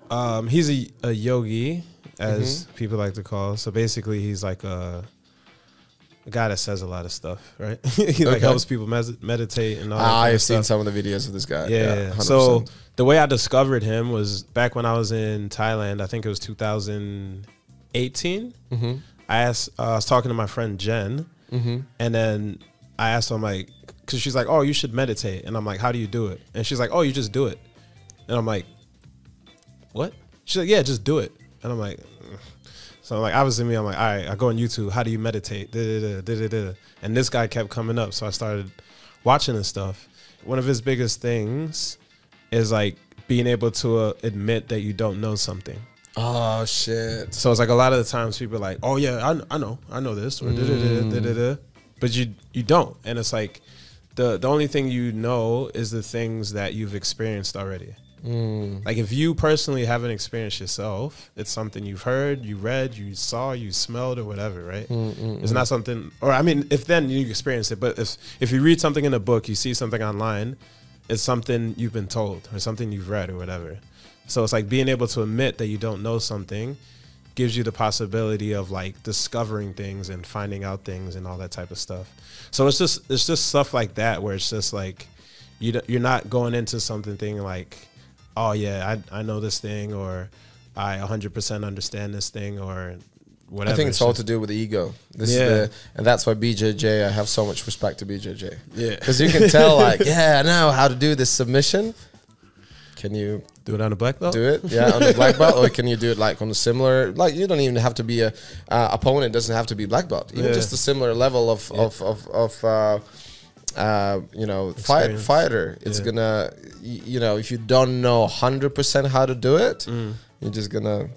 um, he's a, a yogi, as Mm-hmm. people like to call. So basically, he's like a, a guy that says a lot of stuff, right? he like helps people mes- meditate and all. that Ah, I've seen stuff. some of the videos of this guy. Yeah. 100%. so the way I discovered him was back when I was in Thailand. I think it was 2018. Mm-hmm. I asked. Uh, I was talking to my friend Jen, and then I asked her, I'm like, because she's like, "Oh, you should meditate," and I'm like, "How do you do it?" And she's like, "Oh, you just do it," and I'm like, "What?" She's like, "Yeah, just do it," and I'm like. So I'm like, obviously me, I'm like, all right, I go on YouTube. How do you meditate? Da, da, da, da, da, da. And this guy kept coming up, so I started watching his stuff. One of his biggest things is like being able to uh, admit that you don't know something. Oh shit. So it's like a lot of the times people are like, oh yeah, I, I know, I know this, or da, da, da, da, da, da. but you you don't, and it's like the the only thing you know is the things that you've experienced already. Mm. Like if you personally haven't experienced yourself, it's something you've heard, you read, you saw, you smelled, or whatever, right? Mm, mm, it's not something, or I mean, if then you experience it, but if if you read something in a book, you see something online, it's something you've been told or something you've read or whatever. So it's like being able to admit that you don't know something gives you the possibility of like discovering things and finding out things and all that type of stuff. So it's just it's just stuff like that where it's just like you don't- you're not going into something thing like oh yeah I I know this thing or I 100% understand this thing or whatever. I think it's all to do with the ego. This Yeah. is the, and that's why BJJ. I have so much respect to BJJ. Yeah. because you can tell, like, yeah, I know how to do this submission. Can you do it on a black belt. do it? Yeah, on the black belt, or can you do it like on a similar? Like, you don't even have to be a uh, opponent. Doesn't have to be black belt. Even Yeah. just a similar level of of of, of uh, uh, you know, fight, fighter. It's Yeah. gonna, you know, if you don't know hundred percent how to do it, Mm. you're just gonna.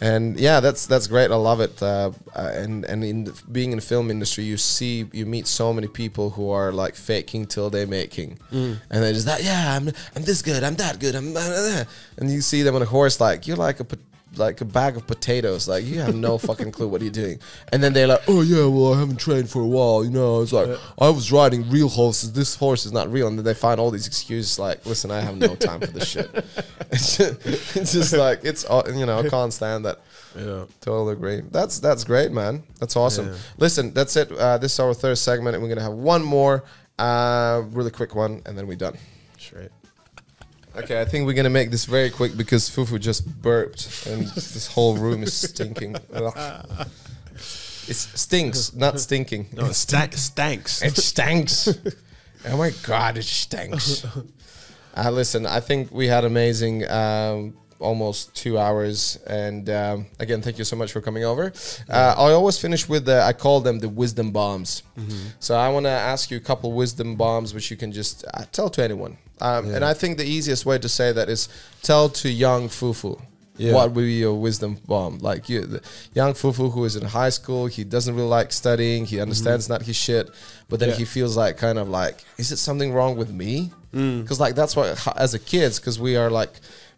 And yeah, that's that's great. I love it. Uh, uh, and and in the, being in the film industry, you see you meet so many people who are like faking till they making, Mm. and they're just that. Yeah, I'm I'm this good. I'm that good. I'm uh, uh," and you see them on a horse like you're like a like a bag of potatoes. Like you have no fucking clue what you're doing. And then they're like, oh yeah, well I haven't trained for a while. You know, it's like I was riding real horses. This horse is not real. And then they find all these excuses. Like, listen, I have no time for this shit. It's just, it's just like it's uh, you know I can't stand that. Yeah. Totally agree. That's that's great, man. That's awesome. Yeah. Listen, that's it. Uh, this is our third segment, and we're gonna have one more, uh, really quick one, and then we're done. Straight. Okay, I think we're gonna make this very quick because Fufu just burped, and this whole room is stinking. Ugh. It stinks, not stinking. No, it stank, stanks. It stinks. oh my god, it stinks. Uh, listen, I think we had amazing. Um, almost two hours and um, again thank you so much for coming over uh, i always finish with the i call them the wisdom bombs so i want to ask you a couple wisdom bombs which you can just uh, tell to anyone um, and i think the easiest way to say that is tell to young fufu Yeah. what would be your wisdom bomb? Like you, the young Fufu who is in high school, he doesn't really like studying. He understands not his shit, but then Yeah. he feels like kind of like, is it something wrong with me? Because like that's what as a kids, because we are like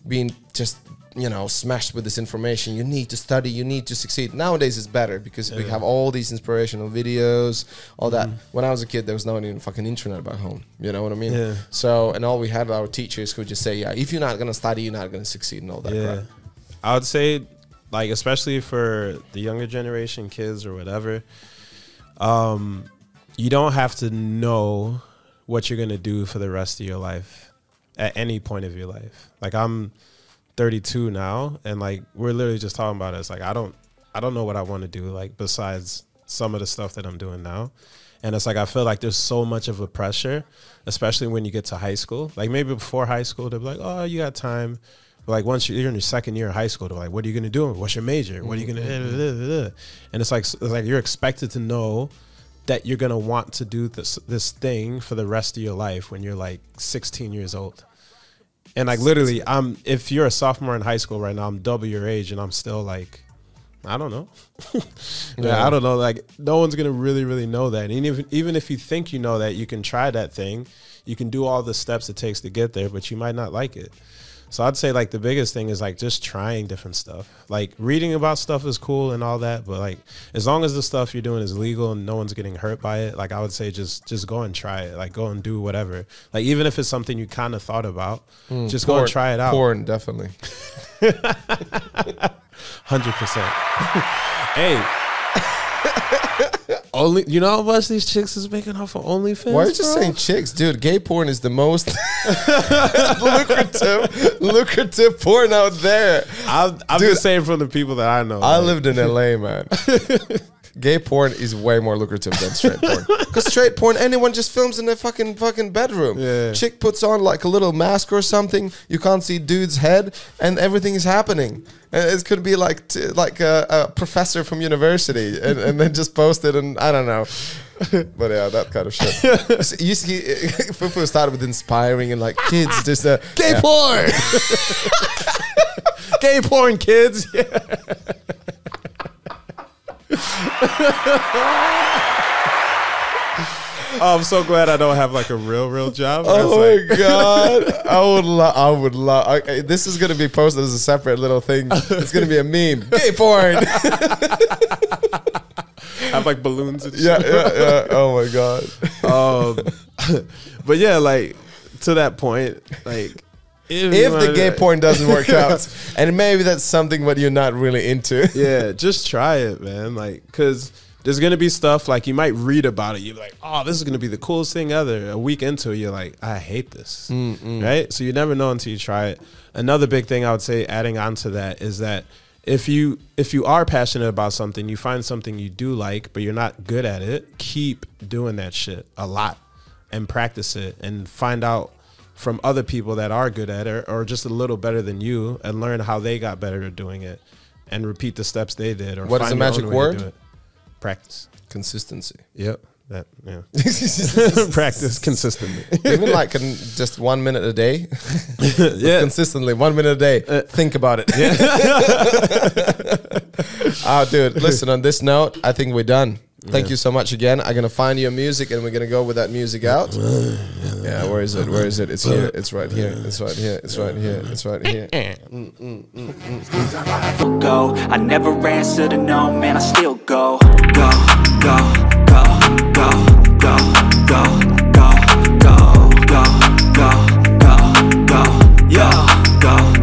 being just you know smashed with this information. You need to study. You need to succeed. Nowadays it's better because we have all these inspirational videos, all that. Mm-hmm. When I was a kid, there was not even fucking internet back home. You know what I mean? Yeah. So and all we had our teachers who would just say, yeah, if you're not gonna study, you're not gonna succeed and all that. Yeah. crap. I would say, like, especially for the younger generation, kids or whatever, um, you don't have to know what you're going to do for the rest of your life at any point of your life. Like, I'm 32 now, and like, we're literally just talking about it. It's like, I don't, I don't know what I want to do, like, besides some of the stuff that I'm doing now. And it's like, I feel like there's so much of a pressure, especially when you get to high school. Like, maybe before high school, they'll be like, oh, you got time. But like once you're in your second year of high school, they're like, "What are you gonna do? What's your major? What are you gonna?" Mm-hmm. And it's like it's like you're expected to know that you're gonna want to do this this thing for the rest of your life when you're like 16 years old. And like literally, I'm if you're a sophomore in high school right now, I'm double your age, and I'm still like, I don't know. yeah, I don't know. Like no one's gonna really really know that. And even even if you think you know that, you can try that thing. You can do all the steps it takes to get there, but you might not like it. So I'd say like the biggest thing is like just trying different stuff. Like reading about stuff is cool and all that, but like as long as the stuff you're doing is legal and no one's getting hurt by it, like I would say just just go and try it. Like go and do whatever. Like even if it's something you kind of thought about, mm, just go and try it out. Porn, definitely. Hundred percent. Hey. Only you know how much these chicks is making off of OnlyFans? Why are you just bro? saying chicks, dude? Gay porn is the most lucrative, lucrative porn out there. I'm, I'm Dude, just saying from the people that I know. I like- lived in LA, man. Gay porn is way more lucrative than straight porn. Because straight porn, anyone just films in their fucking fucking bedroom. Yeah. Chick puts on like a little mask or something. You can't see dude's head, and everything is happening. And it could be like t- like a, a professor from university, and, and then just post it, and I don't know. But yeah, that kind of shit. So you see, Fufu started with inspiring and like kids, just uh, gay yeah. porn. gay porn, kids. Yeah. Oh, I'm so glad I don't have like a real, real job. Oh my like- god! I would love. I would love. This is gonna be posted as a separate little thing. It's gonna be a meme. Gay porn. I have like balloons and shit. yeah, yeah, yeah. Oh my god. Um, but yeah, like to that point, like if, If the gay porn doesn't work out, and maybe that's something what you're not really into. yeah, just try it, man. Like, cause there's gonna be stuff like you might read about it. You're like, oh, this is gonna be the coolest thing ever. A week into it, you're like, I hate this, right? So you never know until you try it. Another big thing I would say, adding on to that, is that if you if you are passionate about something, you find something you do like, but you're not good at it, keep doing that shit a lot and practice it and find out from other people that are good at it or just a little better than you and learn how they got better at doing it and repeat the steps they did or What is the magic own way to word? practice Consistency. yep that yeah practice consistently Even like just one minute a day, yeah consistently one minute a day. Uh. think about it. oh, dude, listen. On this note, I think we're done. Thank yeah. you so much again. I'm gonna find your music and we're gonna go with that music out. yeah, where is it? Where is it? It's here. It's right here. It's right here. It's right here. It's right here. Go. I never answer to no man. I still go. Go. Go. Go. Go. Go. Go. Go. Go. Go. Go. Go. Go. Go. Go.